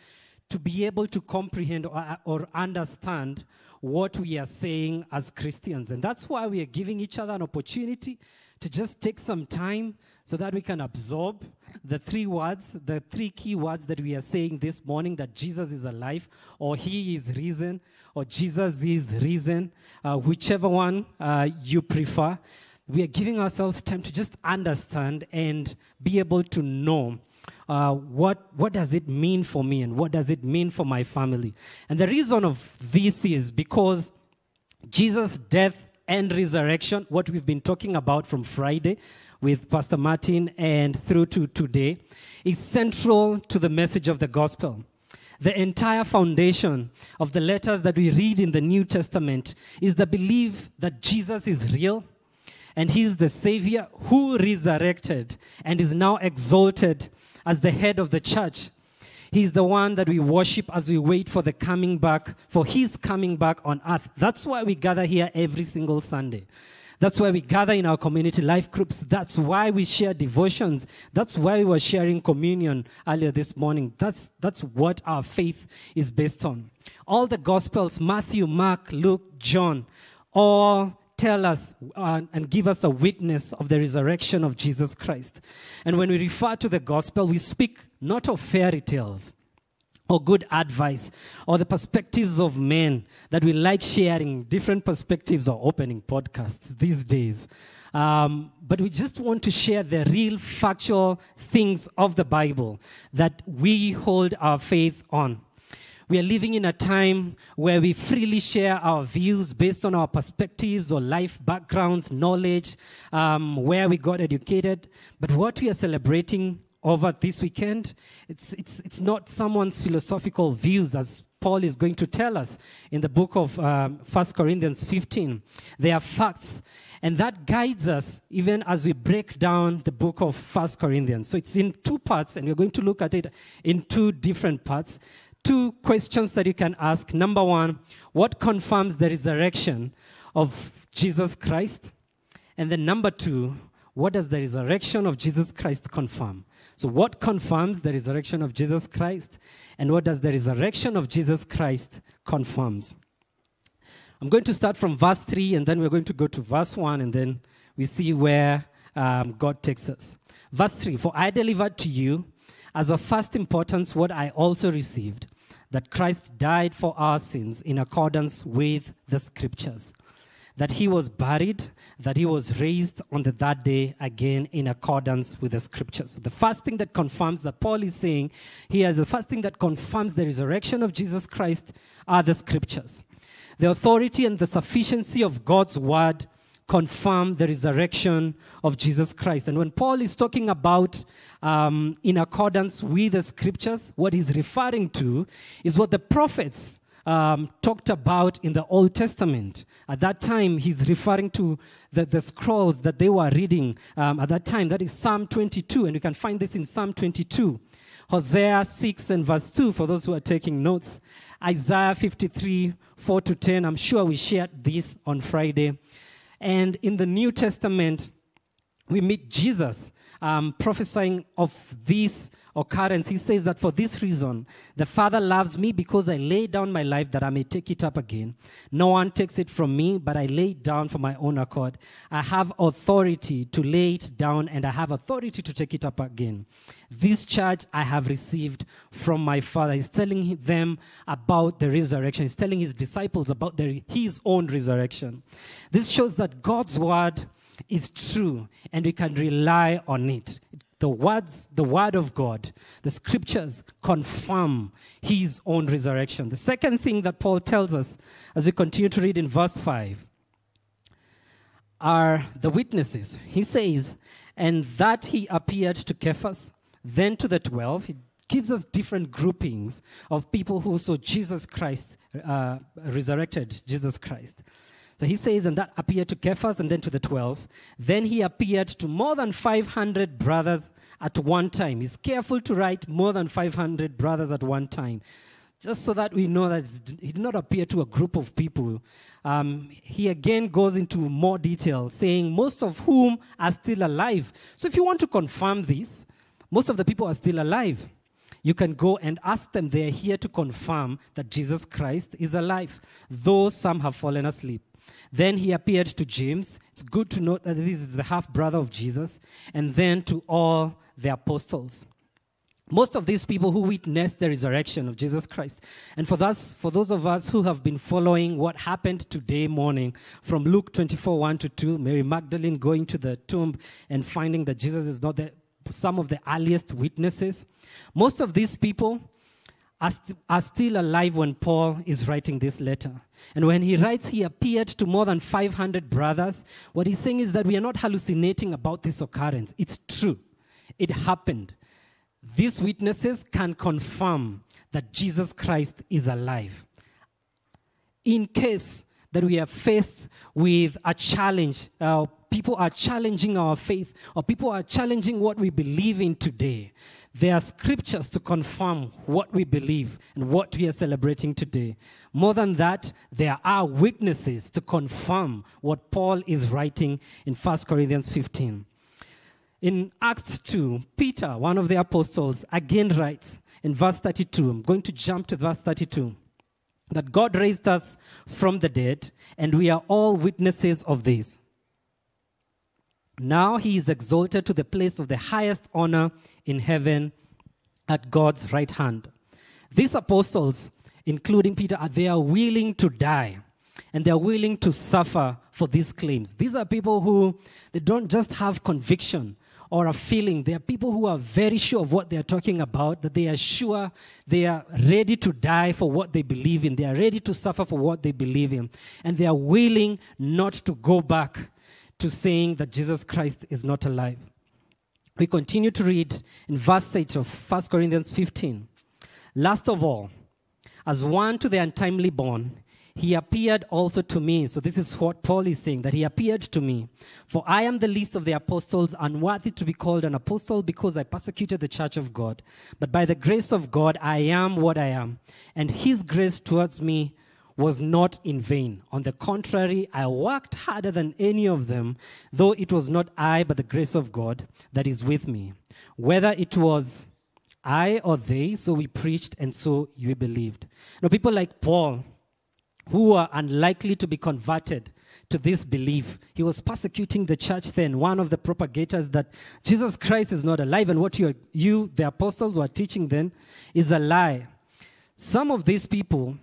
to be able to comprehend or, or understand what we are saying as Christians. And that's why we are giving each other an opportunity to just take some time so that we can absorb the three words, the three key words that we are saying this morning that Jesus is alive, or He is risen, or Jesus is risen, uh, whichever one uh, you prefer. We are giving ourselves time to just understand and be able to know uh, what, what does it mean for me and what does it mean for my family. And the reason of this is because Jesus' death and resurrection, what we've been talking about from Friday with Pastor Martin and through to today, is central to the message of the gospel. The entire foundation of the letters that we read in the New Testament is the belief that Jesus is real and he is the Savior who resurrected and is now exalted as the head of the church. He's the one that we worship as we wait for the coming back, for his coming back on earth. That's why we gather here every single Sunday. That's why we gather in our community life groups. That's why we share devotions. That's why we were sharing communion earlier this morning. That's, that's what our faith is based on. All the Gospels, Matthew, Mark, Luke, John, all tell us uh, and give us a witness of the resurrection of Jesus Christ. And when we refer to the gospel, we speak not of fairy tales or good advice or the perspectives of men that we like sharing different perspectives or opening podcasts these days. Um, but we just want to share the real factual things of the Bible that we hold our faith on. We are living in a time where we freely share our views based on our perspectives or life backgrounds, knowledge, um, where we got educated. But what we are celebrating over this weekend, it's, it's, it's not someone's philosophical views, as Paul is going to tell us in the book of um, 1 Corinthians 15. They are facts. And that guides us even as we break down the book of 1 Corinthians. So it's in two parts, and we're going to look at it in two different parts two questions that you can ask. Number one, what confirms the resurrection of Jesus Christ? And then number two, what does the resurrection of Jesus Christ confirm? So, what confirms the resurrection of Jesus Christ? And what does the resurrection of Jesus Christ confirms? I'm going to start from verse 3, and then we're going to go to verse 1, and then we see where um, God takes us. Verse 3 For I delivered to you as of first importance what I also received that Christ died for our sins in accordance with the scriptures, that he was buried, that he was raised on the third day again in accordance with the scriptures. The first thing that confirms that Paul is saying here, the first thing that confirms the resurrection of Jesus Christ are the scriptures. The authority and the sufficiency of God's word confirm the resurrection of Jesus Christ. And when Paul is talking about um, in accordance with the scriptures, what he's referring to is what the prophets um, talked about in the Old Testament. At that time, he's referring to the, the scrolls that they were reading um, at that time. That is Psalm 22, and you can find this in Psalm 22. Hosea 6 and verse 2, for those who are taking notes. Isaiah 53, 4 to 10. I'm sure we shared this on Friday. And in the New Testament, we meet Jesus um, prophesying of this occurrence. He says that for this reason, the Father loves me because I lay down my life that I may take it up again. No one takes it from me, but I lay it down for my own accord. I have authority to lay it down, and I have authority to take it up again. This charge I have received from my Father. He's telling them about the resurrection. He's telling his disciples about the, his own resurrection. This shows that God's word is true and we can rely on it. The words, the word of God, the scriptures confirm his own resurrection. The second thing that Paul tells us as we continue to read in verse 5 are the witnesses. He says, and that he appeared to Cephas, then to the twelve. He gives us different groupings of people who saw Jesus Christ, uh, resurrected Jesus Christ. So he says, and that appeared to Cephas and then to the 12. Then he appeared to more than 500 brothers at one time. He's careful to write more than 500 brothers at one time, just so that we know that he did not appear to a group of people. Um, he again goes into more detail, saying, most of whom are still alive. So if you want to confirm this, most of the people are still alive. You can go and ask them. They are here to confirm that Jesus Christ is alive, though some have fallen asleep. Then he appeared to James. It's good to note that this is the half brother of Jesus. And then to all the apostles. Most of these people who witnessed the resurrection of Jesus Christ. And for, those, for those of us who have been following what happened today morning from Luke 24 1 to 2, Mary Magdalene going to the tomb and finding that Jesus is not there, some of the earliest witnesses. Most of these people are, st- are still alive when Paul is writing this letter. And when he writes, he appeared to more than 500 brothers. What he's saying is that we are not hallucinating about this occurrence. It's true, it happened. These witnesses can confirm that Jesus Christ is alive. In case that we are faced with a challenge, uh, people are challenging our faith, or people are challenging what we believe in today, there are scriptures to confirm what we believe and what we are celebrating today. More than that, there are witnesses to confirm what Paul is writing in 1 Corinthians 15. In Acts 2, Peter, one of the apostles, again writes in verse 32. I'm going to jump to verse 32 that God raised us from the dead, and we are all witnesses of this. Now he is exalted to the place of the highest honor in heaven at God's right hand. These apostles, including Peter, are they are willing to die and they're willing to suffer for these claims. These are people who they don't just have conviction or a feeling. They are people who are very sure of what they are talking about, that they are sure they are ready to die for what they believe in. They are ready to suffer for what they believe in. And they are willing not to go back to saying that Jesus Christ is not alive. We continue to read in verse 8 of 1 Corinthians 15. Last of all, as one to the untimely born, he appeared also to me. So, this is what Paul is saying that he appeared to me. For I am the least of the apostles, unworthy to be called an apostle because I persecuted the church of God. But by the grace of God, I am what I am. And his grace towards me was not in vain. On the contrary, I worked harder than any of them, though it was not I, but the grace of God that is with me. Whether it was I or they, so we preached and so you believed. Now, people like Paul, who were unlikely to be converted to this belief. He was persecuting the church then, one of the propagators that Jesus Christ is not alive, and what you, you the apostles, were teaching then is a lie. Some of these people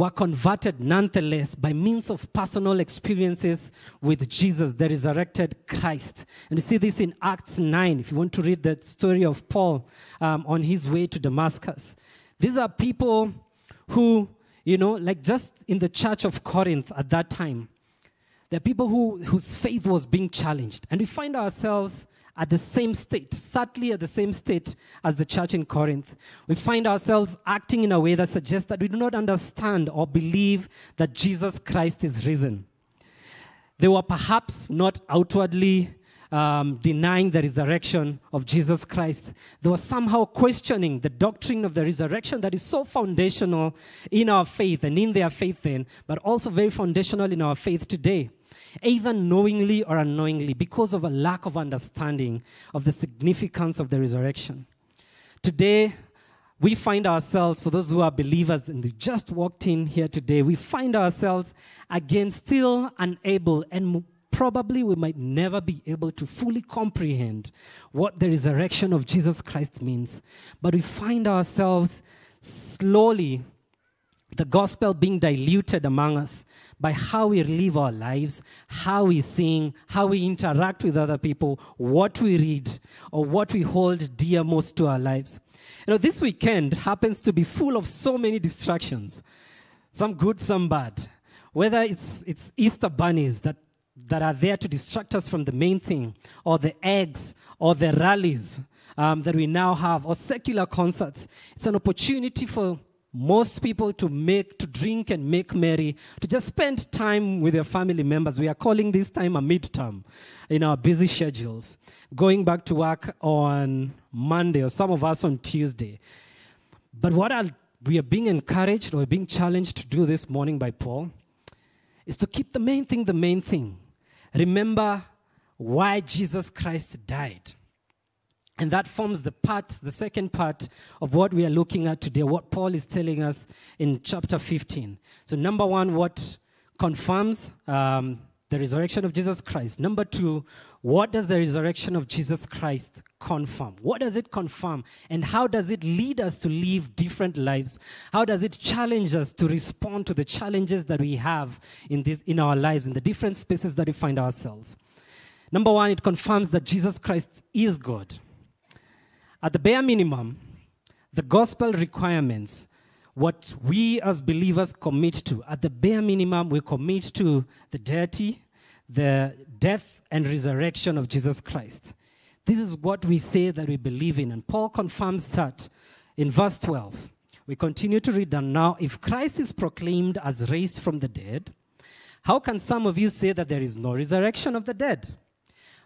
were converted nonetheless by means of personal experiences with Jesus, the resurrected Christ. And you see this in Acts 9, if you want to read the story of Paul um, on his way to Damascus. These are people who you know, like just in the church of Corinth at that time, there are people who, whose faith was being challenged. And we find ourselves at the same state, sadly at the same state as the church in Corinth. We find ourselves acting in a way that suggests that we do not understand or believe that Jesus Christ is risen. They were perhaps not outwardly um, denying the resurrection of Jesus Christ. They were somehow questioning the doctrine of the resurrection that is so foundational in our faith and in their faith then, but also very foundational in our faith today. Either knowingly or unknowingly, because of a lack of understanding of the significance of the resurrection. Today, we find ourselves, for those who are believers and they just walked in here today, we find ourselves again still unable and probably we might never be able to fully comprehend what the resurrection of Jesus Christ means. But we find ourselves slowly, the gospel being diluted among us by how we live our lives, how we sing, how we interact with other people, what we read, or what we hold dear most to our lives. You know, this weekend happens to be full of so many distractions, some good, some bad. Whether it's, it's Easter bunnies that that are there to distract us from the main thing, or the eggs, or the rallies um, that we now have, or secular concerts. It's an opportunity for most people to make, to drink and make merry, to just spend time with their family members. We are calling this time a midterm in our busy schedules. Going back to work on Monday, or some of us on Tuesday. But what I'll, we are being encouraged or being challenged to do this morning by Paul is to keep the main thing the main thing. Remember why Jesus Christ died. And that forms the part, the second part of what we are looking at today, what Paul is telling us in chapter 15. So, number one, what confirms um, the resurrection of Jesus Christ. Number two, what does the resurrection of Jesus Christ confirm? What does it confirm? And how does it lead us to live different lives? How does it challenge us to respond to the challenges that we have in, this, in our lives, in the different spaces that we find ourselves? Number one, it confirms that Jesus Christ is God. At the bare minimum, the gospel requirements, what we as believers commit to, at the bare minimum, we commit to the deity, the death and resurrection of Jesus Christ. This is what we say that we believe in. And Paul confirms that in verse 12. We continue to read that now, if Christ is proclaimed as raised from the dead, how can some of you say that there is no resurrection of the dead?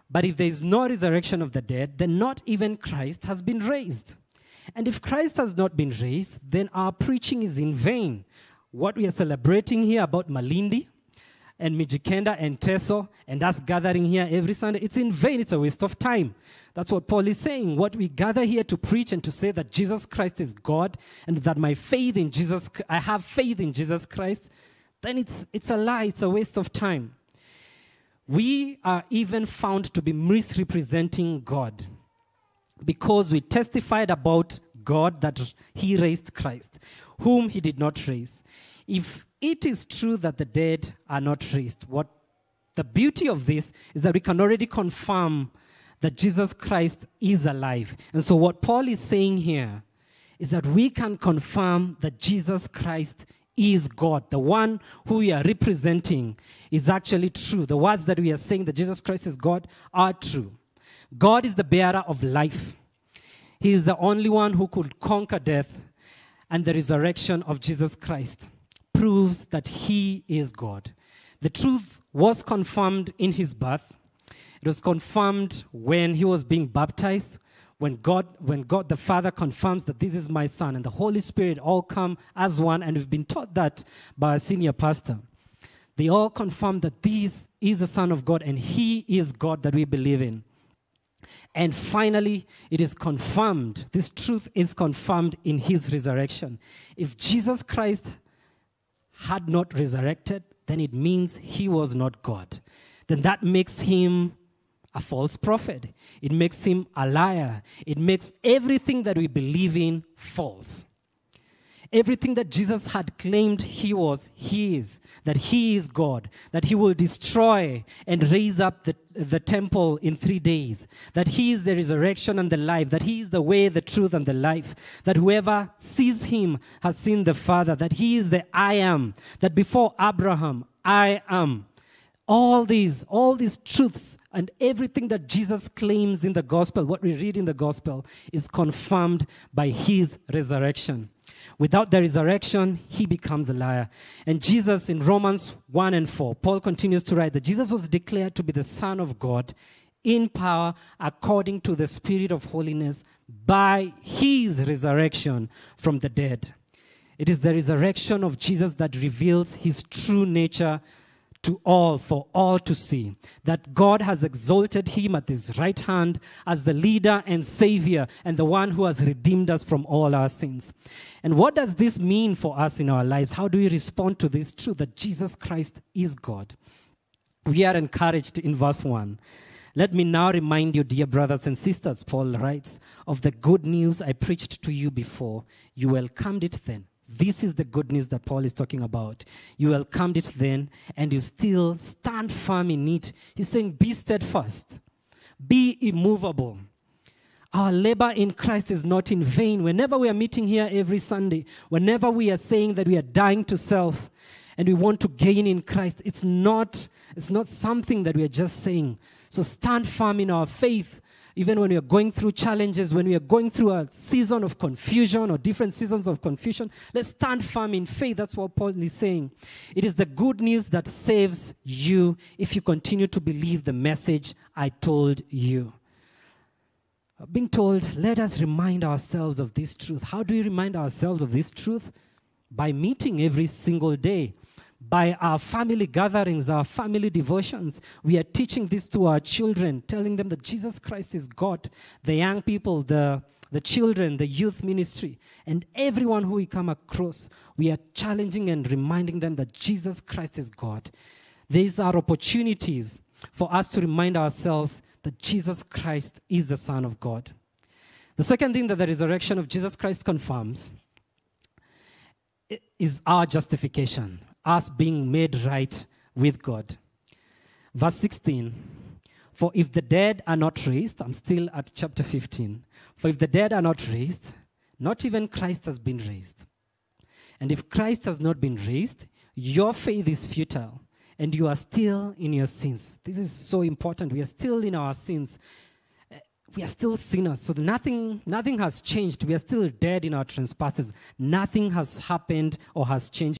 But if there is no resurrection of the dead, then not even Christ has been raised. And if Christ has not been raised, then our preaching is in vain. What we are celebrating here about Malindi and Mijikenda and Teso and us gathering here every Sunday, it's in vain. It's a waste of time. That's what Paul is saying. What we gather here to preach and to say that Jesus Christ is God and that my faith in Jesus, I have faith in Jesus Christ, then it's, it's a lie. It's a waste of time. We are even found to be misrepresenting God because we testified about God that he raised Christ, whom he did not raise. If it is true that the dead are not raised, what the beauty of this is that we can already confirm that Jesus Christ is alive. And so, what Paul is saying here is that we can confirm that Jesus Christ is God. The one who we are representing is actually true. The words that we are saying that Jesus Christ is God are true. God is the bearer of life. He is the only one who could conquer death, and the resurrection of Jesus Christ proves that he is God. The truth was confirmed in his birth. It was confirmed when he was being baptized, when God, when God the Father confirms that this is my son, and the Holy Spirit all come as one, and we've been taught that by a senior pastor. They all confirm that this is the Son of God and He is God that we believe in. And finally, it is confirmed, this truth is confirmed in His resurrection. If Jesus Christ had not resurrected, then it means He was not God. Then that makes Him a false prophet. It makes him a liar. It makes everything that we believe in false. Everything that Jesus had claimed he was, he is. That he is God. That he will destroy and raise up the, the temple in three days. That he is the resurrection and the life. That he is the way, the truth, and the life. That whoever sees him has seen the Father. That he is the I am. That before Abraham, I am. All these, all these truths and everything that Jesus claims in the gospel, what we read in the gospel, is confirmed by his resurrection. Without the resurrection, he becomes a liar. And Jesus in Romans 1 and 4, Paul continues to write that Jesus was declared to be the Son of God in power according to the Spirit of holiness by his resurrection from the dead. It is the resurrection of Jesus that reveals his true nature to all, for all to see, that God has exalted him at his right hand as the leader and savior and the one who has redeemed us from all our sins. And what does this mean for us in our lives? How do we respond to this truth that Jesus Christ is God? We are encouraged in verse 1. Let me now remind you, dear brothers and sisters, Paul writes, of the good news I preached to you before. You welcomed it then this is the good news that Paul is talking about. You welcomed it then, and you still stand firm in it. He's saying, Be steadfast, be immovable. Our labor in Christ is not in vain. Whenever we are meeting here every Sunday, whenever we are saying that we are dying to self and we want to gain in Christ, it's not, it's not something that we are just saying. So stand firm in our faith even when we are going through challenges, when we are going through a season of confusion or different seasons of confusion, let's stand firm in faith. That's what Paul is saying. It is the good news that saves you if you continue to believe the message I told you. Being told, let us remind ourselves of this truth. How do we remind ourselves of this truth? By meeting every single day by our family gatherings, our family devotions. We are teaching this to our children, telling them that Jesus Christ is God. The young people, the, the children, the youth ministry, and everyone who we come across, we are challenging and reminding them that Jesus Christ is God. These are opportunities for us to remind ourselves that Jesus Christ is the Son of God. The second thing that the resurrection of Jesus Christ confirms is our justification us being made right with God. Verse 16 For if the dead are not raised, I'm still at chapter 15. For if the dead are not raised, not even Christ has been raised. And if Christ has not been raised, your faith is futile and you are still in your sins. This is so important. We are still in our sins. We are still sinners. So nothing, nothing has changed. We are still dead in our trespasses. Nothing has happened or has changed.